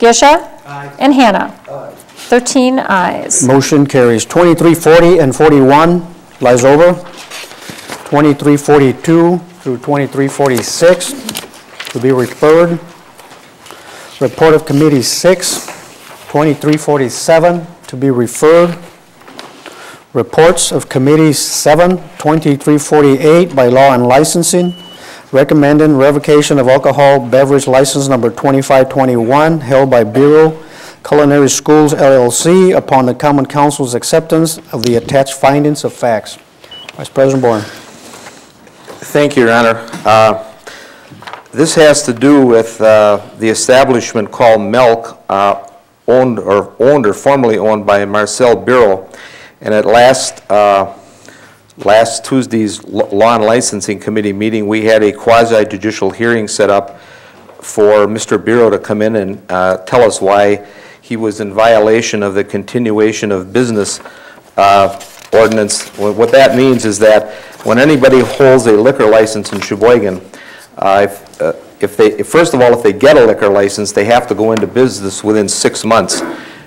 Gisha. And Hannah. 13 ayes. Motion carries. 2340 and 41, lies over. 2342 through 2346 to be referred. Report of Committee 6, 2347 to be referred. Reports of Committee 7, 2348 by Law and Licensing, recommending revocation of alcohol beverage license number 2521 held by Bureau Culinary Schools LLC upon the Common Council's acceptance of the attached findings of facts. Vice President Bourne. Thank you, Your Honor. Uh, This has to do with uh, the establishment called Milk, uh, owned or owned or formerly owned by Marcel Bureau. And at last, uh, last Tuesday's Law and Licensing Committee meeting, we had a quasi-judicial hearing set up for Mr. Bureau to come in and uh, tell us why he was in violation of the continuation of business uh, ordinance. What that means is that when anybody holds a liquor license in Sheboygan, uh, if uh, if they, first of all, if they get a liquor license, they have to go into business within six months.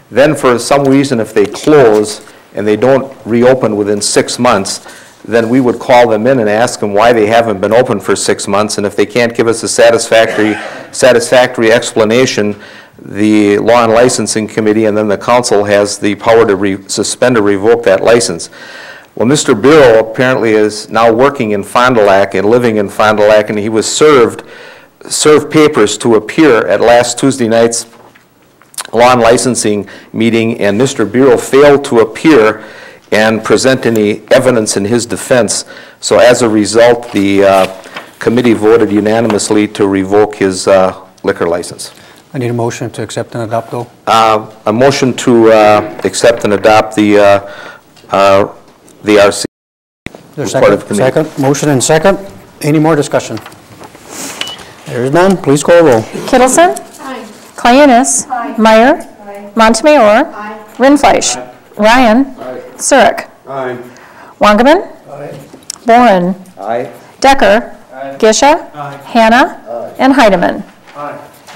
Then for some reason, if they close and they don't reopen within six months, then we would call them in and ask them why they haven't been open for six months, and if they can't give us a satisfactory, satisfactory explanation, the Law and Licensing Committee and then the council has the power to suspend or revoke that license. Well, Mr. Bureau apparently is now working in Fond du Lac and living in Fond du Lac, and he was served, served papers to appear at last Tuesday night's law and licensing meeting, and Mr. Bureau failed to appear and present any evidence in his defense. So as a result, the uh, committee voted unanimously to revoke his uh, liquor license. I need a motion to accept and adopt, though. Uh, A motion to uh, accept and adopt the, uh, uh, the RC. There's second, committee. second, motion and second. Any more discussion? There is none, please call roll. Kittleson. Clayunas. Meyer. Montemayor. Rindfleisch. Ryan. Surrick. Wangerman. Boren. Decker. Gisha. Hannah. And Heidemann.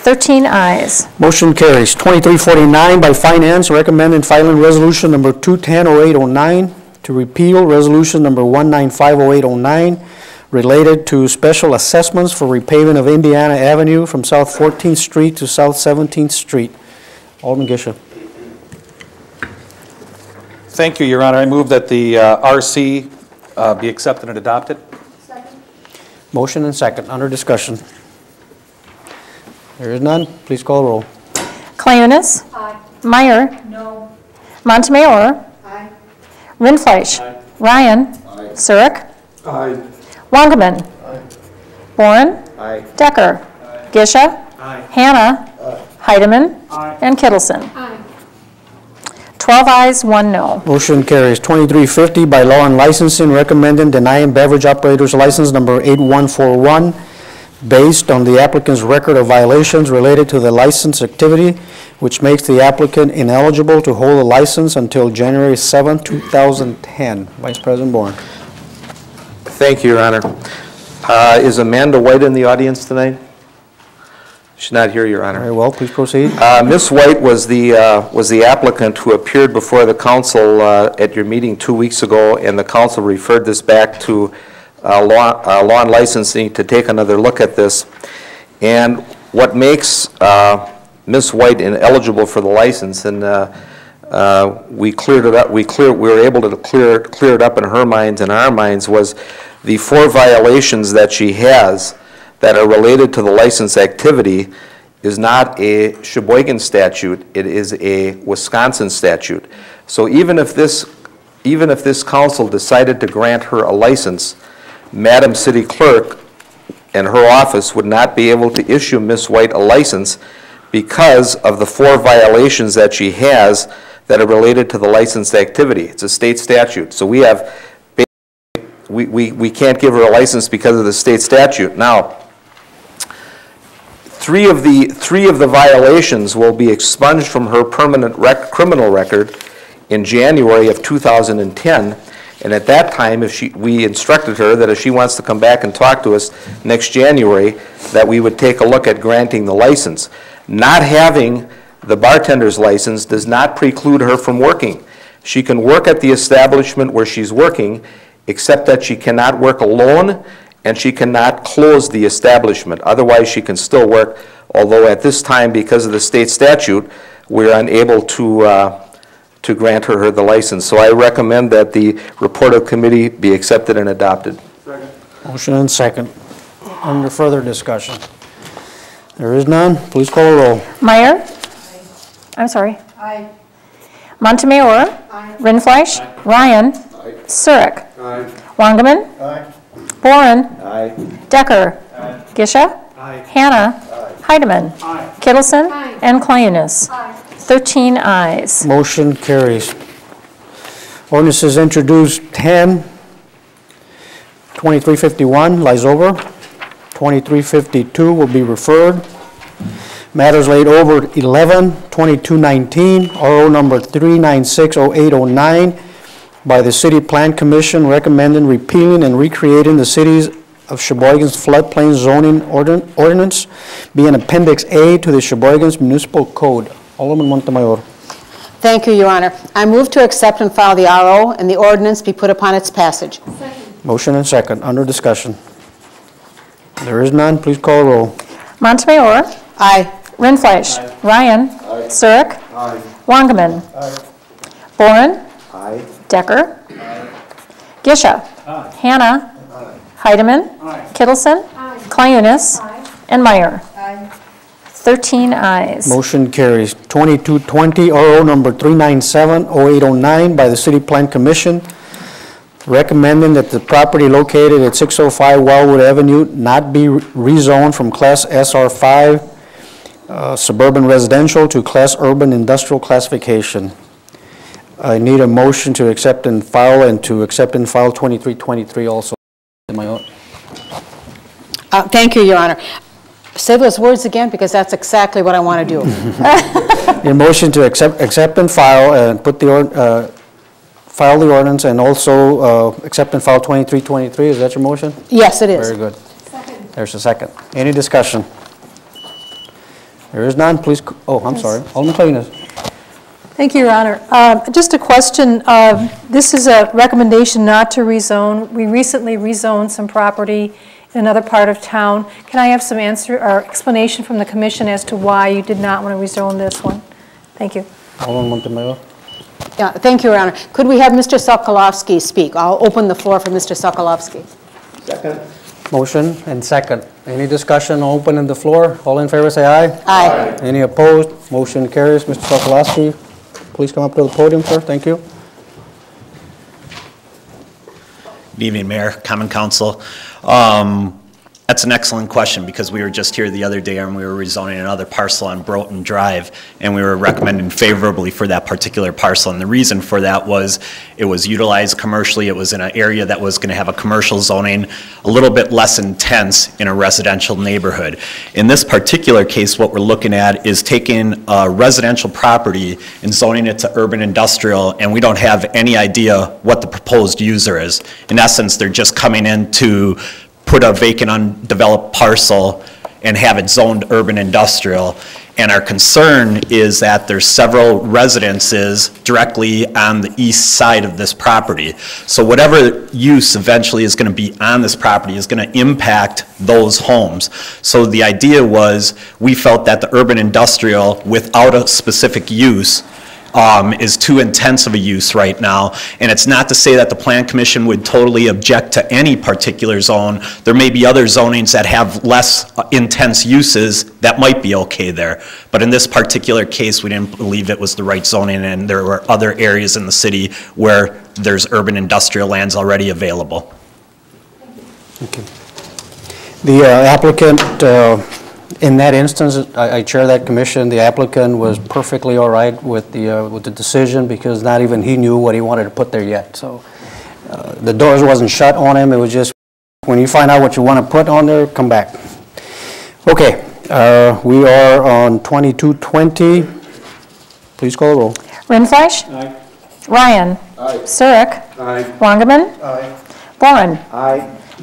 13 ayes. Motion carries. 2349 by Finance, recommending filing resolution number 2100809 to repeal resolution number 1950809 related to special assessments for repaving of Indiana Avenue from South 14th Street to South 17th Street. Alderman Gisha. Thank you, Your Honor. I move that the uh, RC uh, be accepted and adopted. Motion and second, under discussion. There is none, please call the roll. Clayunas. Meyer. Montemayor. Rindfleisch. Ryan. Surrick. Wangerman. Boren. Decker. Gisha. Hannah. Heidemann. And Kittleson. 12 ayes, 1 no. Motion carries. 2350 by Law and Licensing, recommending denying beverage operator's license number 8141 based on the applicant's record of violations related to the license activity, which makes the applicant ineligible to hold a license until January 7, 2010. Vice President Bourne. Thank you, Your Honor. Uh, Is Amanda White in the audience tonight? She's not here, Your Honor. Very well, please proceed. Uh, Ms. White was the, uh, was the applicant who appeared before the council uh, at your meeting two weeks ago, and the council referred this back to uh, law uh, law and licensing to take another look at this. And what makes uh, Ms. White ineligible for the license, and uh, uh, we cleared it up, we clear, we were able to clear, clear it up in her minds and our minds was the four violations that she has that are related to the license activity is not a Sheboygan statute, it is a Wisconsin statute. So even if this, even if this council decided to grant her a license, Madam City Clerk and her office would not be able to issue Ms. White a license because of the four violations that she has that are related to the licensed activity. It's a state statute. So we have, we, we, we can't give her a license because of the state statute. Now, three of the, three of the violations will be expunged from her permanent rec, criminal record in January of 2010. And at that time, if she, we instructed her that if she wants to come back and talk to us next January, that we would take a look at granting the license. Not having the bartender's license does not preclude her from working. She can work at the establishment where she's working, except that she cannot work alone and she cannot close the establishment. Otherwise, she can still work, although at this time, because of the state statute, we're unable to, uh, to grant her the license. So I recommend that the report of committee be accepted and adopted. Second. Motion and second. Under further discussion. There is none, please call the roll. Meyer? I'm sorry. Aye. Montemayor? Rindfleisch? Ryan? Surrick? Wangerman? Boren? Decker? Gisha? Hannah? Heidemann? Kittleson? And Clunas? 13 ayes. Motion carries. Ordinance is introduced 10, 2351, lies over. 2352 will be referred. Matters laid over 11, 2219, RO number 3960809, by the City Plan Commission recommending repealing and recreating the cities of Sheboygan's floodplain zoning ordin- ordinance, being Appendix A to the Sheboygan's Municipal Code. Alderman Montemayor. Thank you, Your Honor. I move to accept and file the RO and the ordinance be put upon its passage. Motion and second, under discussion. There is none, please call roll. Montemayor? Aye. Rindfleisch? Ryan? Surrick? Wangerman? Boren? Decker? Gisha? Hannah? Heidemann? Kittleson? Clunas? And Meyer? 13 ayes. Motion carries. 2220, RO number 3970809 by the City Plan Commission, recommending that the property located at 605 Wildwood Avenue not be rezoned from Class SR5 uh, suburban residential to Class Urban Industrial classification. I need a motion to accept and file and to accept and file 2323 also. Am I? Uh, Thank you, Your Honor. Say those words again, because that's exactly what I want to do. Your motion to accept, accept and file and put the, ord- uh, file the ordinance and also uh, accept and file 2323, is that your motion? Yes, it is. Very good. Second. There's a second. Any discussion? There is none, please, oh, I'm sorry. Alderman Cleanes. Thank you, Your Honor. Uh, Just a question, uh, this is a recommendation not to rezone. We recently rezoned some property in another part of town. Can I have some answer, or explanation from the commission as to why you did not want to rezone this one? Thank you. Alderman Montemayor. Yeah, Thank you, Your Honor. Could we have Mr. Sokolowski speak? I'll open the floor for Mr. Sokolowski. Motion and second. Any discussion, open in the floor? All in favor, say aye. Aye. Any opposed? Motion carries. Mr. Sokolowski, please come up to the podium, sir. Thank you. Good evening, Mayor, Common Council. Um, That's an excellent question, because we were just here the other day and we were rezoning another parcel on Broughton Drive, and we were recommending favorably for that particular parcel. And the reason for that was it was utilized commercially, it was in an area that was going to have a commercial zoning a little bit less intense in a residential neighborhood. In this particular case, what we're looking at is taking a residential property and zoning it to urban industrial, and we don't have any idea what the proposed user is. In essence, they're just coming in to put a vacant undeveloped parcel and have it zoned urban industrial. And our concern is that there's several residences directly on the east side of this property. So whatever use eventually is going to be on this property is going to impact those homes. So the idea was, we felt that the urban industrial, without a specific use, um, is too intense of a use right now. And it's not to say that the Plan Commission would totally object to any particular zone. There may be other zonings that have less uh, intense uses that might be okay there. But in this particular case, we didn't believe it was the right zoning, and there were other areas in the city where there's urban industrial lands already available. Okay. The uh, applicant, uh, in that instance, I I chair that commission, the applicant was perfectly all right with the, uh, with the decision because not even he knew what he wanted to put there yet. So uh, the doors wasn't shut on him, it was just, when you find out what you want to put on there, come back. Okay, uh, we are on 2220. Please call the roll. Rindfleisch? Ryan? Surrick? Wangerman? Boren?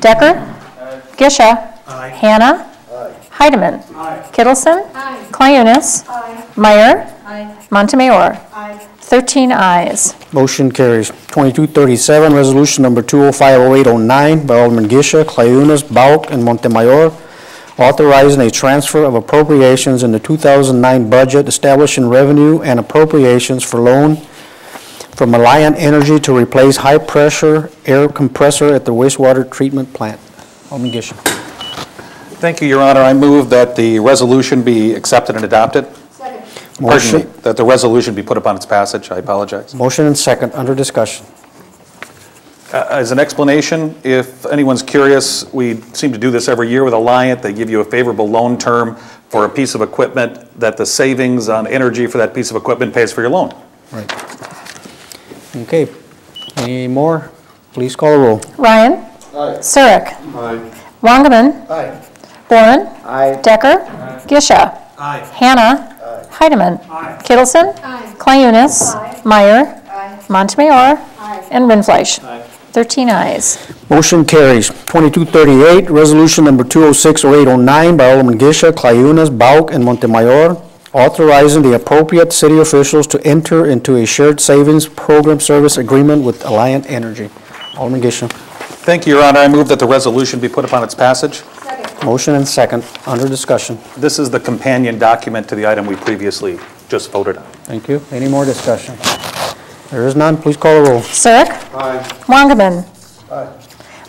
Decker? Gisha? Hannah? Heidemann? Kittleson? Clunas? Meyer? Montemayor? 13 ayes. Motion carries. 2237, resolution number 2050809 by Alderman Gisha, Clayunas, Bauk, and Montemayor, authorizing a transfer of appropriations in the 2009 budget establishing revenue and appropriations for loan from Alliant Energy to replace high-pressure air compressor at the wastewater treatment plant. Alderman Gisha. Thank you, Your Honor. I move that the resolution be accepted and adopted. Pardon me, Motion. that the resolution be put upon its passage. I apologize. Motion and second, under discussion. Uh, As an explanation, if anyone's curious, we seem to do this every year with Alliant. They give you a favorable loan term for a piece of equipment that the savings on energy for that piece of equipment pays for your loan. Right. Okay. Any more? Please call the roll. Ryan? Surrick? Wangerman? Boren? Decker? Gisha? Hannah? Heidemann? Kittleson? Clunas? Meyer? Montemayor? And Rindfleisch? 13 ayes. Motion carries. 2238, resolution number 2060809 by Alderman Gisha, Clayunas, Bauk, and Montemayor, authorizing the appropriate city officials to enter into a shared savings program service agreement with Alliant Energy. Alderman Gisha. Thank you, Your Honor. I move that the resolution be put upon its passage. Motion and second, under discussion. This is the companion document to the item we previously just voted on. Thank you. Any more discussion? There is none, please call the roll. Surrick? Wangerman?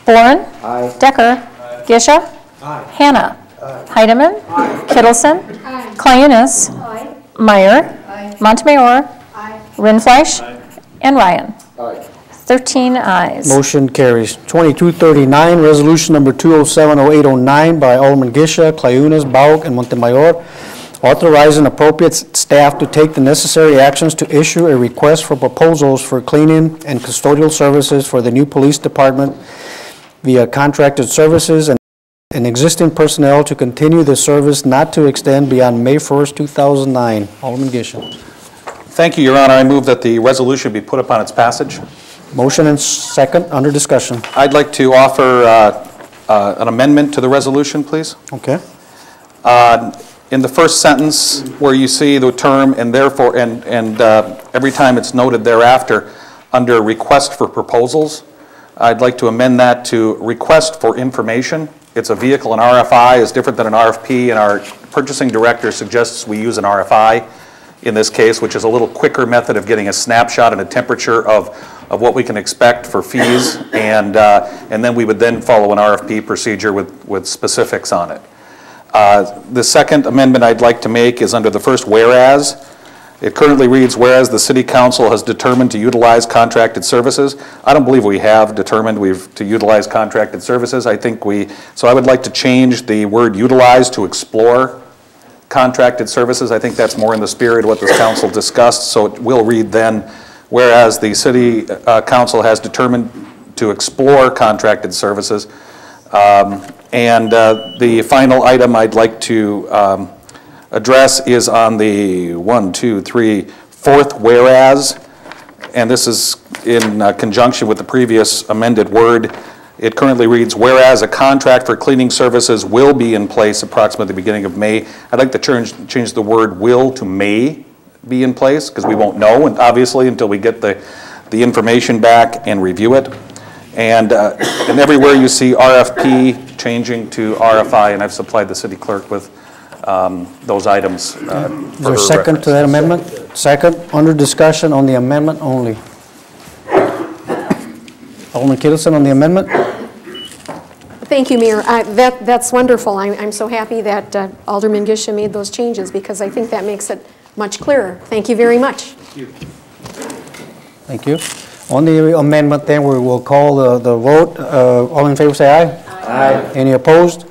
Boren? Aye. Decker? Aye. Gisha? Aye. Hannah? Aye. Heidemann? Aye. Kittleson? Clunas? Meyer? Aye. Montemayor? Aye. Rindfleisch? And Ryan? 13 ayes. Motion carries. 2239, resolution number 2070809 by Alderman Gisha, Clayunas, Bauk, and Montemayor, authorizing appropriate staff to take the necessary actions to issue a request for proposals for cleaning and custodial services for the new police department via contracted services and and existing personnel to continue the service not to extend beyond May 1st, 2009. Alderman Gisha. Thank you, Your Honor. I move that the resolution be put upon its passage. Motion and second, under discussion. I'd like to offer uh, uh, an amendment to the resolution, please. Okay. Uh, In the first sentence, where you see the term "and therefore," and and uh, every time it's noted thereafter, under request for proposals, I'd like to amend that to request for information. It's a vehicle, an RFI is different than an RFP, and our purchasing director suggests we use an RFI in this case, which is a little quicker method of getting a snapshot and a temperature of, of what we can expect for fees, and, uh, and then we would then follow an RFP procedure with, with specifics on it. Uh, The second amendment I'd like to make is under the first whereas. It currently reads, whereas the city council has determined to utilize contracted services. I don't believe we have determined we've, to utilize contracted services. I think we, so I would like to change the word utilize to explore contracted services. I think that's more in the spirit of what this council discussed, so it will read then, whereas the city uh, council has determined to explore contracted services. Um, And uh, the final item I'd like to um, address is on the one, two, three, fourth whereas, and this is in uh, conjunction with the previous amended word. It currently reads, whereas a contract for cleaning services will be in place approximately the beginning of May. I'd like to change, change the word will to may be in place, because we won't know, and obviously, until we get the, the information back and review it. And, uh, and everywhere you see RFP changing to RFI, and I've supplied the city clerk with um, those items. uh, Is for there a second reference. to that amendment? Second, under discussion on the amendment only. Alderman Kittleson on the amendment? Thank you, Mayor. I- That, that's wonderful. I'm, I'm so happy that uh, Alderman Gisha made those changes because I think that makes it much clearer. Thank you very much. Thank you. On the amendment, then, we will call the, the vote. Uh, All in favor, say aye. Aye. Any opposed?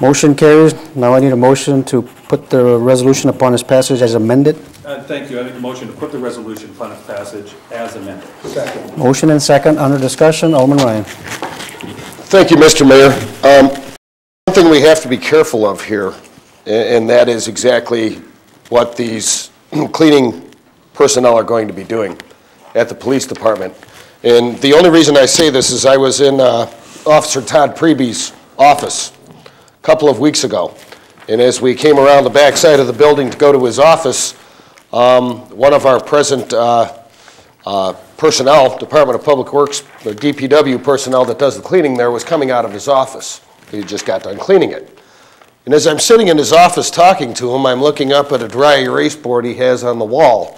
Motion carries. Now I need a motion to put the resolution upon its passage as amended. Uh, Thank you. I make a motion to put the resolution upon its passage as amended. Second. Motion and second, under discussion, Alderman Ryan. Thank you, Mr. Mayor. Um, One thing we have to be careful of here, and that is exactly what these cleaning personnel are going to be doing at the police department. And the only reason I say this is I was in uh, Officer Todd Preby's office a couple of weeks ago. And as we came around the back side of the building to go to his office, um, one of our present uh, uh, personnel, Department of Public Works, the DPW personnel that does the cleaning there was coming out of his office. He just got done cleaning it. And as I'm sitting in his office talking to him, I'm looking up at a dry erase board he has on the wall.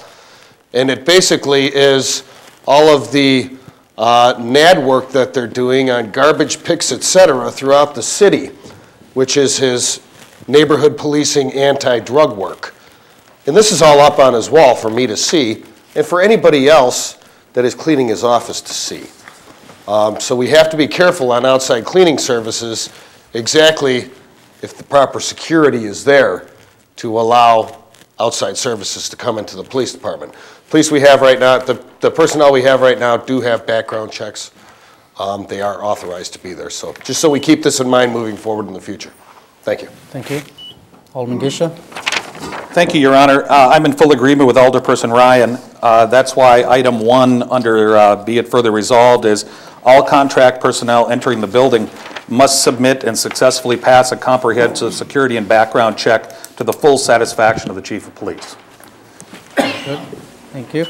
And it basically is all of the uh, NAD work that they're doing on garbage picks, et cetera, throughout the city, which is his neighborhood policing anti-drug work. And this is all up on his wall for me to see, and for anybody else that is cleaning his office to see. Um, So we have to be careful on outside cleaning services, exactly if the proper security is there to allow outside services to come into the police department. Police we have right now, the the personnel we have right now do have background checks. Um, They are authorized to be there, so just so we keep this in mind moving forward in the future. Thank you. Thank you. Alderman Gisha? Thank you, Your Honor. Uh, I'm in full agreement with Alderperson Ryan. Uh, That's why item one under uh, be it further resolved is all contract personnel entering the building must submit and successfully pass a comprehensive security and background check to the full satisfaction of the chief of police. Good. Thank you.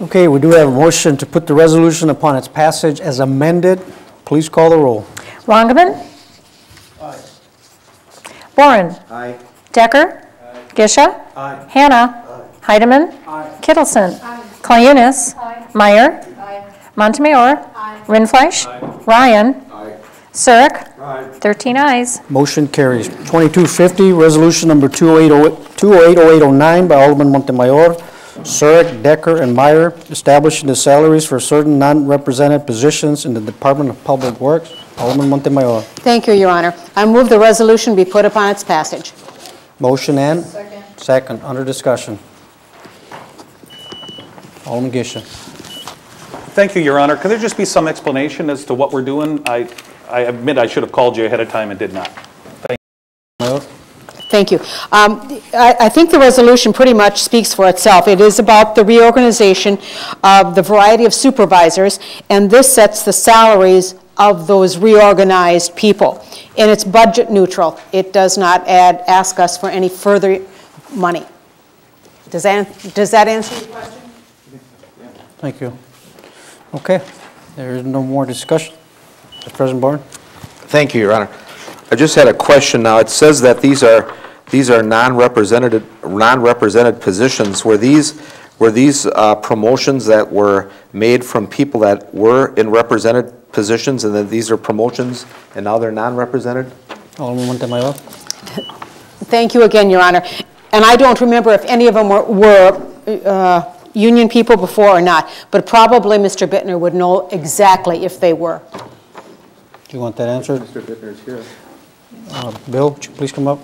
Okay, we do have a motion to put the resolution upon its passage as amended. Please call the roll. Wangerman? Boren? Aye. Decker? Aye. Gisha? Aye. Hannah? Aye. Heidemann? Aye. Kittleson? Kalyunis? Meyer? Aye. Montemayor? Aye. Rindfleisch? Aye. Ryan? Surrick? 13 ayes. Motion carries. 2250, resolution number 2080809 by Alderman Montemayor, Surrick, Decker, and Meyer, establishing the salaries for certain non-represented positions in the Department of Public Works. Alderman Montemayor. Thank you, Your Honor. I move the resolution be put upon its passage. Motion and? Second. Second, under discussion. Alderman Gisha. Thank you, Your Honor. Could there just be some explanation as to what we're doing? I I admit I should have called you ahead of time and did not. Thank you. Thank you. Um, I I think the resolution pretty much speaks for itself. It is about the reorganization of the variety of supervisors, and this sets the salaries of those reorganized people. And it's budget neutral. It does not add, ask us for any further money. Does that, does that answer your question? Thank you. Okay, there is no more discussion. Mr. President Barn? Thank you, Your Honor. I just had a question now. It says that these are, these are non-represented, non-represented positions. Were these, were these uh, promotions that were made from people that were in represented positions, and then these are promotions, and now they're non-represented? Alderman Montemayor? Thank you again, Your Honor. And I don't remember if any of them were, were uh, union people before or not, but probably Mr. Bittner would know exactly if they were. Do you want that answered? Mr. Bittner is here. Bill, would you please come up?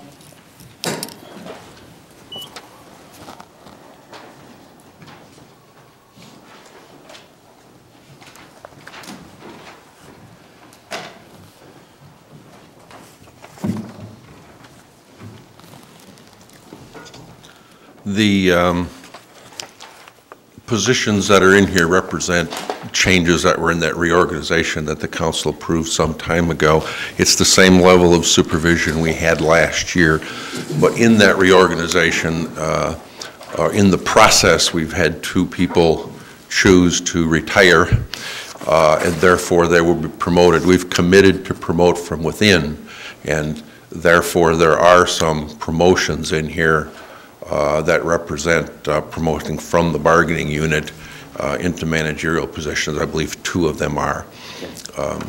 The um, positions that are in here represent changes that were in that reorganization that the council approved some time ago. It's the same level of supervision we had last year, but in that reorganization, uh, in the process, we've had two people choose to retire, uh, and therefore they will be promoted. We've committed to promote from within, and Therefore, there are some promotions in here uh, that represent uh, promoting from the bargaining unit uh, into managerial positions. I believe two of them are. Um,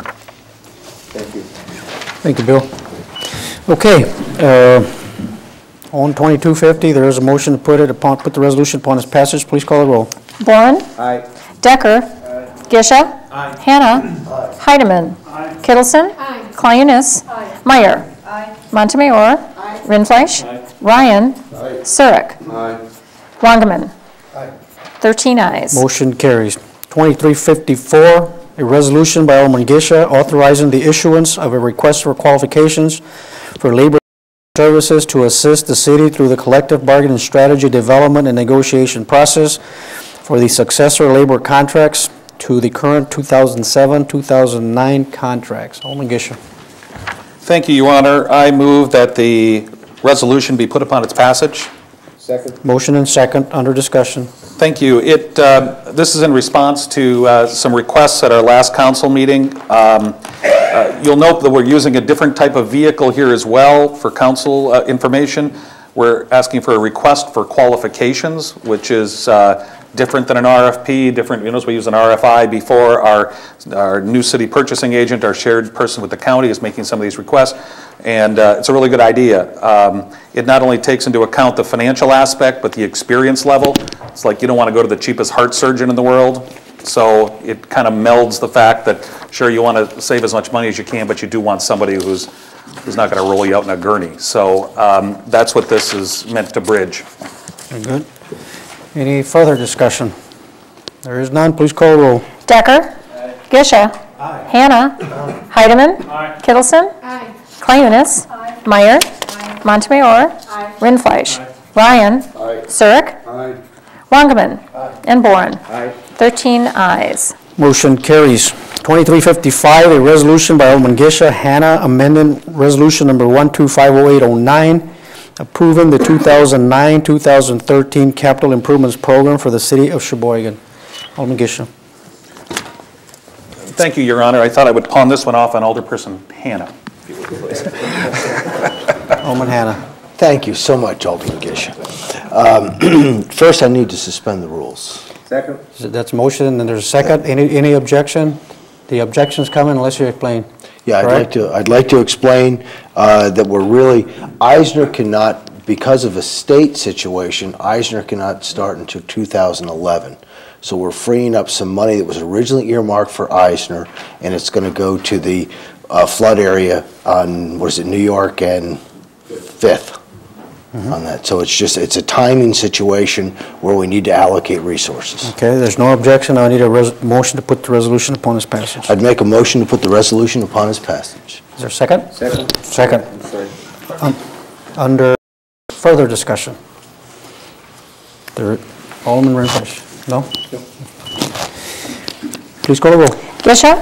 Thank you. Thank you, Bill. Okay, uh, on 2250, there is a motion to put it upon, put the resolution upon its passage. Please call the roll. Bourne. Aye. Decker. Aye. Gisha. Hannah. Aye. Heidemann. Aye. Kittleson. Cluness. Meyer. Aye. Montemayor. Aye. Rindfleisch. Ryan. Surrick. Wangerman. 13 ayes. Motion carries. 2354, a resolution by Alderman Gisha authorizing the issuance of a request for qualifications for labor services to assist the city through the collective bargaining strategy development and negotiation process for the successor labor contracts to the current 2007-2009 contracts. Alderman Gisha. Thank you, Your Honor. I move that the resolution be put upon its passage. Second. Motion and second, under discussion. Thank you. It, uh, this is in response to uh, some requests at our last council meeting. Um, uh, You'll note that we're using a different type of vehicle here as well for council uh, information. We're asking for a request for qualifications, which is uh, different than an RFP, different, you know, we use an RFI before. Our, our new city purchasing agent, our shared person with the county is making some of these requests, and uh, it's a really good idea. Um, It not only takes into account the financial aspect, but the experience level. It's like you don't want to go to the cheapest heart surgeon in the world, so it kind of melds the fact that, sure, you want to save as much money as you can, but you do want somebody who's, who's not going to roll you out in a gurney. So um, that's what this is meant to bridge. Very good. Any further discussion? There is none, please call the roll. Decker. Gisha. Hannah. Heidemann. Kittleson. Cluness. Meyer. Montemayor. Rindfleisch. Ryan. Surrick. Wangerman. And Bourne. 13 ayes. Motion carries. 2355, a resolution by Alderman Gisha, Hannah, amending Resolution Number 12500809, approving the 2009-2013 capital improvements program for the city of Sheboygan. Alderman Gisha. Thank you, Your Honor. I thought I would pawn this one off on Alderperson Hannah. Alderman Hannah. Thank you so much, Alderman Gisha. Um, First, I need to suspend the rules. Second. That's motion, and then there's a second. Any, any objection? The objection's coming unless you explain. Yeah, I'd like to, I'd like to explain uh, that we're really, Eisner cannot, because of a state situation, Eisner cannot start until 2011. So we're freeing up some money that was originally earmarked for Eisner, and it's going to go to the uh, flood area on, what is it, New York and Fifth on that. So it's just, it's a timing situation where we need to allocate resources. Okay, there's no objection. I need a res- motion to put the resolution upon its passage. I'd make a motion to put the resolution upon its passage. Is there a second? Second. Second. I'm sorry. Un- Under further discussion. There, Alderman Rindfleisch, no? Please call the roll. Gisha.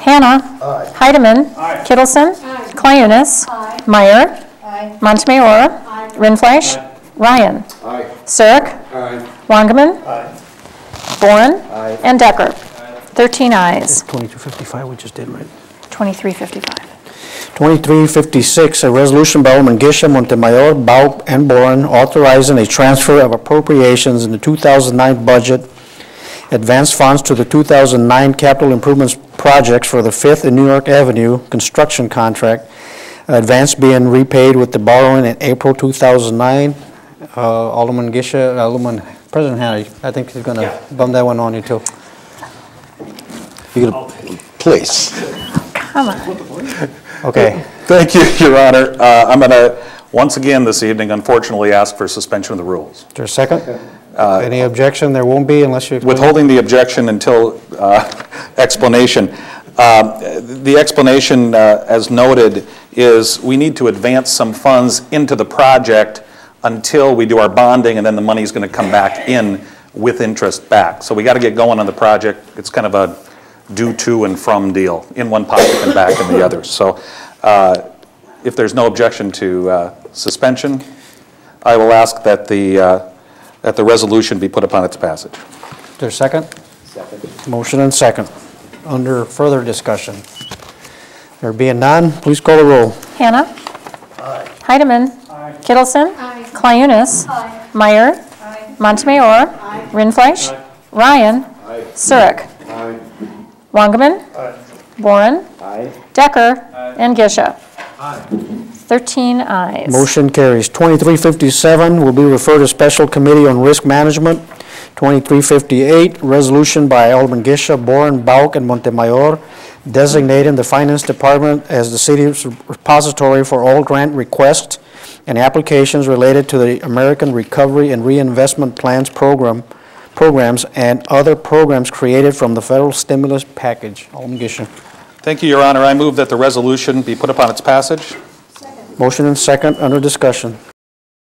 Hannah. Aye. Heidemann. Aye. Kittleson. Cluness. Meyer. Montemayor. Rindfleisch. Ryan. Surrick. Wangerman. Bourne. And Decker. 13 ayes. 2255 we just did, right? 2355. 2356, a resolution by Alderman Gisha, Montemayor, Baub, and Boren authorizing a transfer of appropriations in the 2009 budget, advance funds to the 2009 capital improvements projects for the 5th and New York Avenue construction contract, advance being repaid with the borrowing in April 2009. Uh, Alderman Gisha, Alderman, President Hannah, I think he's going to bum that one on you, too. You gonna, please. Come on. Okay. Thank you, Your Honor. Uh, I'm going to, once again this evening, unfortunately, ask for suspension of the rules. Is there a second? Any objection? There won't be unless you... Withholding the objection until uh, explanation. Um, The explanation, uh, as noted, is we need to advance some funds into the project until we do our bonding, and then the money's going to come back in with interest back. So we got to get going on the project. It's kind of a do to and from deal, in one pocket and back in the other. So uh, if there's no objection to uh, suspension, I will ask that the, uh, that the resolution be put upon its passage. Is there a second? Second. Motion and second. Under further discussion. There being none, please call the roll. Hannah. Heidemann. Kittleson. Clunus. Meyer. Montemayor. Rindfleisch. Ryan. Surrick. Wangerman. Boren. Decker. And Gisha. 13 ayes. Motion carries. 2357 will be referred to Special Committee on Risk Management. 2358, resolution by Alderman Gisha, Boren, Bauk, and Montemayor designating the Finance Department as the city's repository for all grant requests and applications related to the American Recovery and Reinvestment Plans program, programs and other programs created from the federal stimulus package. Alderman Gisha. Thank you, Your Honor. I move that the resolution be put upon its passage. Motion and second, under discussion.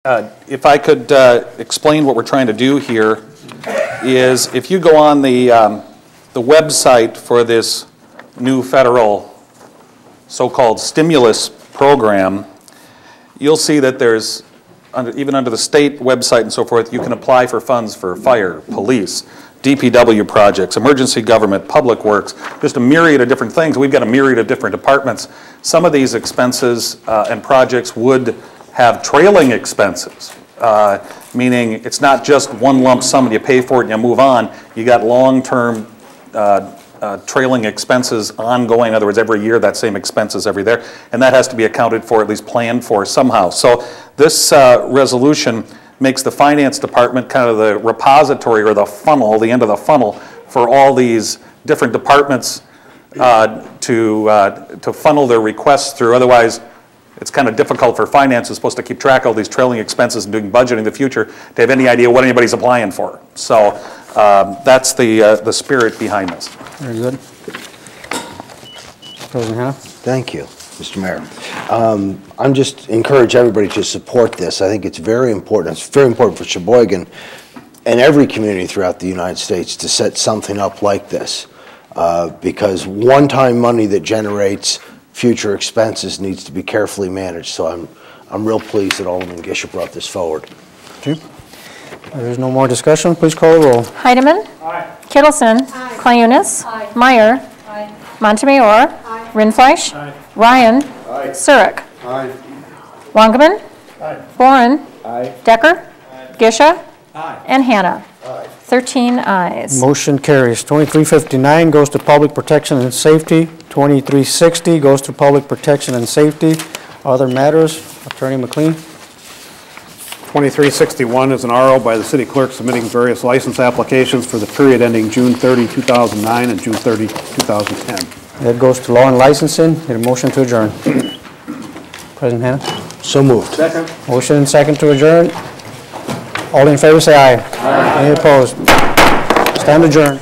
Uh, If I could uh, explain what we're trying to do here, is if you go on the, um, the website for this new federal so-called stimulus program, you'll see that there's, under- even under the state website and so forth, you can apply for funds for fire, police, DPW projects, emergency government, public works, just a myriad of different things. We've got a myriad of different departments. Some of these expenses uh, and projects would have trailing expenses, uh, meaning it's not just one lump sum you pay for it and you move on. You got long-term uh, uh, trailing expenses ongoing, in other words, every year that same expense is every there, and that has to be accounted for, at least planned for somehow. So this uh, resolution makes the finance department kind of the repository or the funnel, the end of the funnel for all these different departments uh, to, uh, to funnel their requests through. Otherwise, it's kind of difficult for finance, who's supposed to keep track of all these trailing expenses and doing budgeting in the future, to have any idea what anybody's applying for. So um, that's the, uh, the spirit behind this. Very good. President Hannah? Thank you, Mr. Mayor. Um, I'm just encourage everybody to support this. I think it's very important. It's very important for Sheboygan and every community throughout the United States to set something up like this. Uh, Because one-time money that generates future expenses needs to be carefully managed. So I'm, I'm real pleased that Alderman Gisha brought this forward. There is no more discussion, please call the roll. Heidemann. Kittleson. Clunus. Meyer. Montemayor. Rindfleisch. Ryan. Surrick. Wangerman. Boren. Decker. Gisha. And Hannah. 13 ayes. Motion carries. 2359 goes to Public Protection and Safety. 2360 goes to Public Protection and Safety. Other matters, Attorney McLean? 2361 is an RO by the city clerk submitting various license applications for the period ending June 30, 2009 and June 30, 2010. That goes to Law and Licensing. Need a motion to adjourn. President Hannah? So moved. Second. Motion and second to adjourn. All in favor, say aye. Aye. Any opposed? Stand adjourned.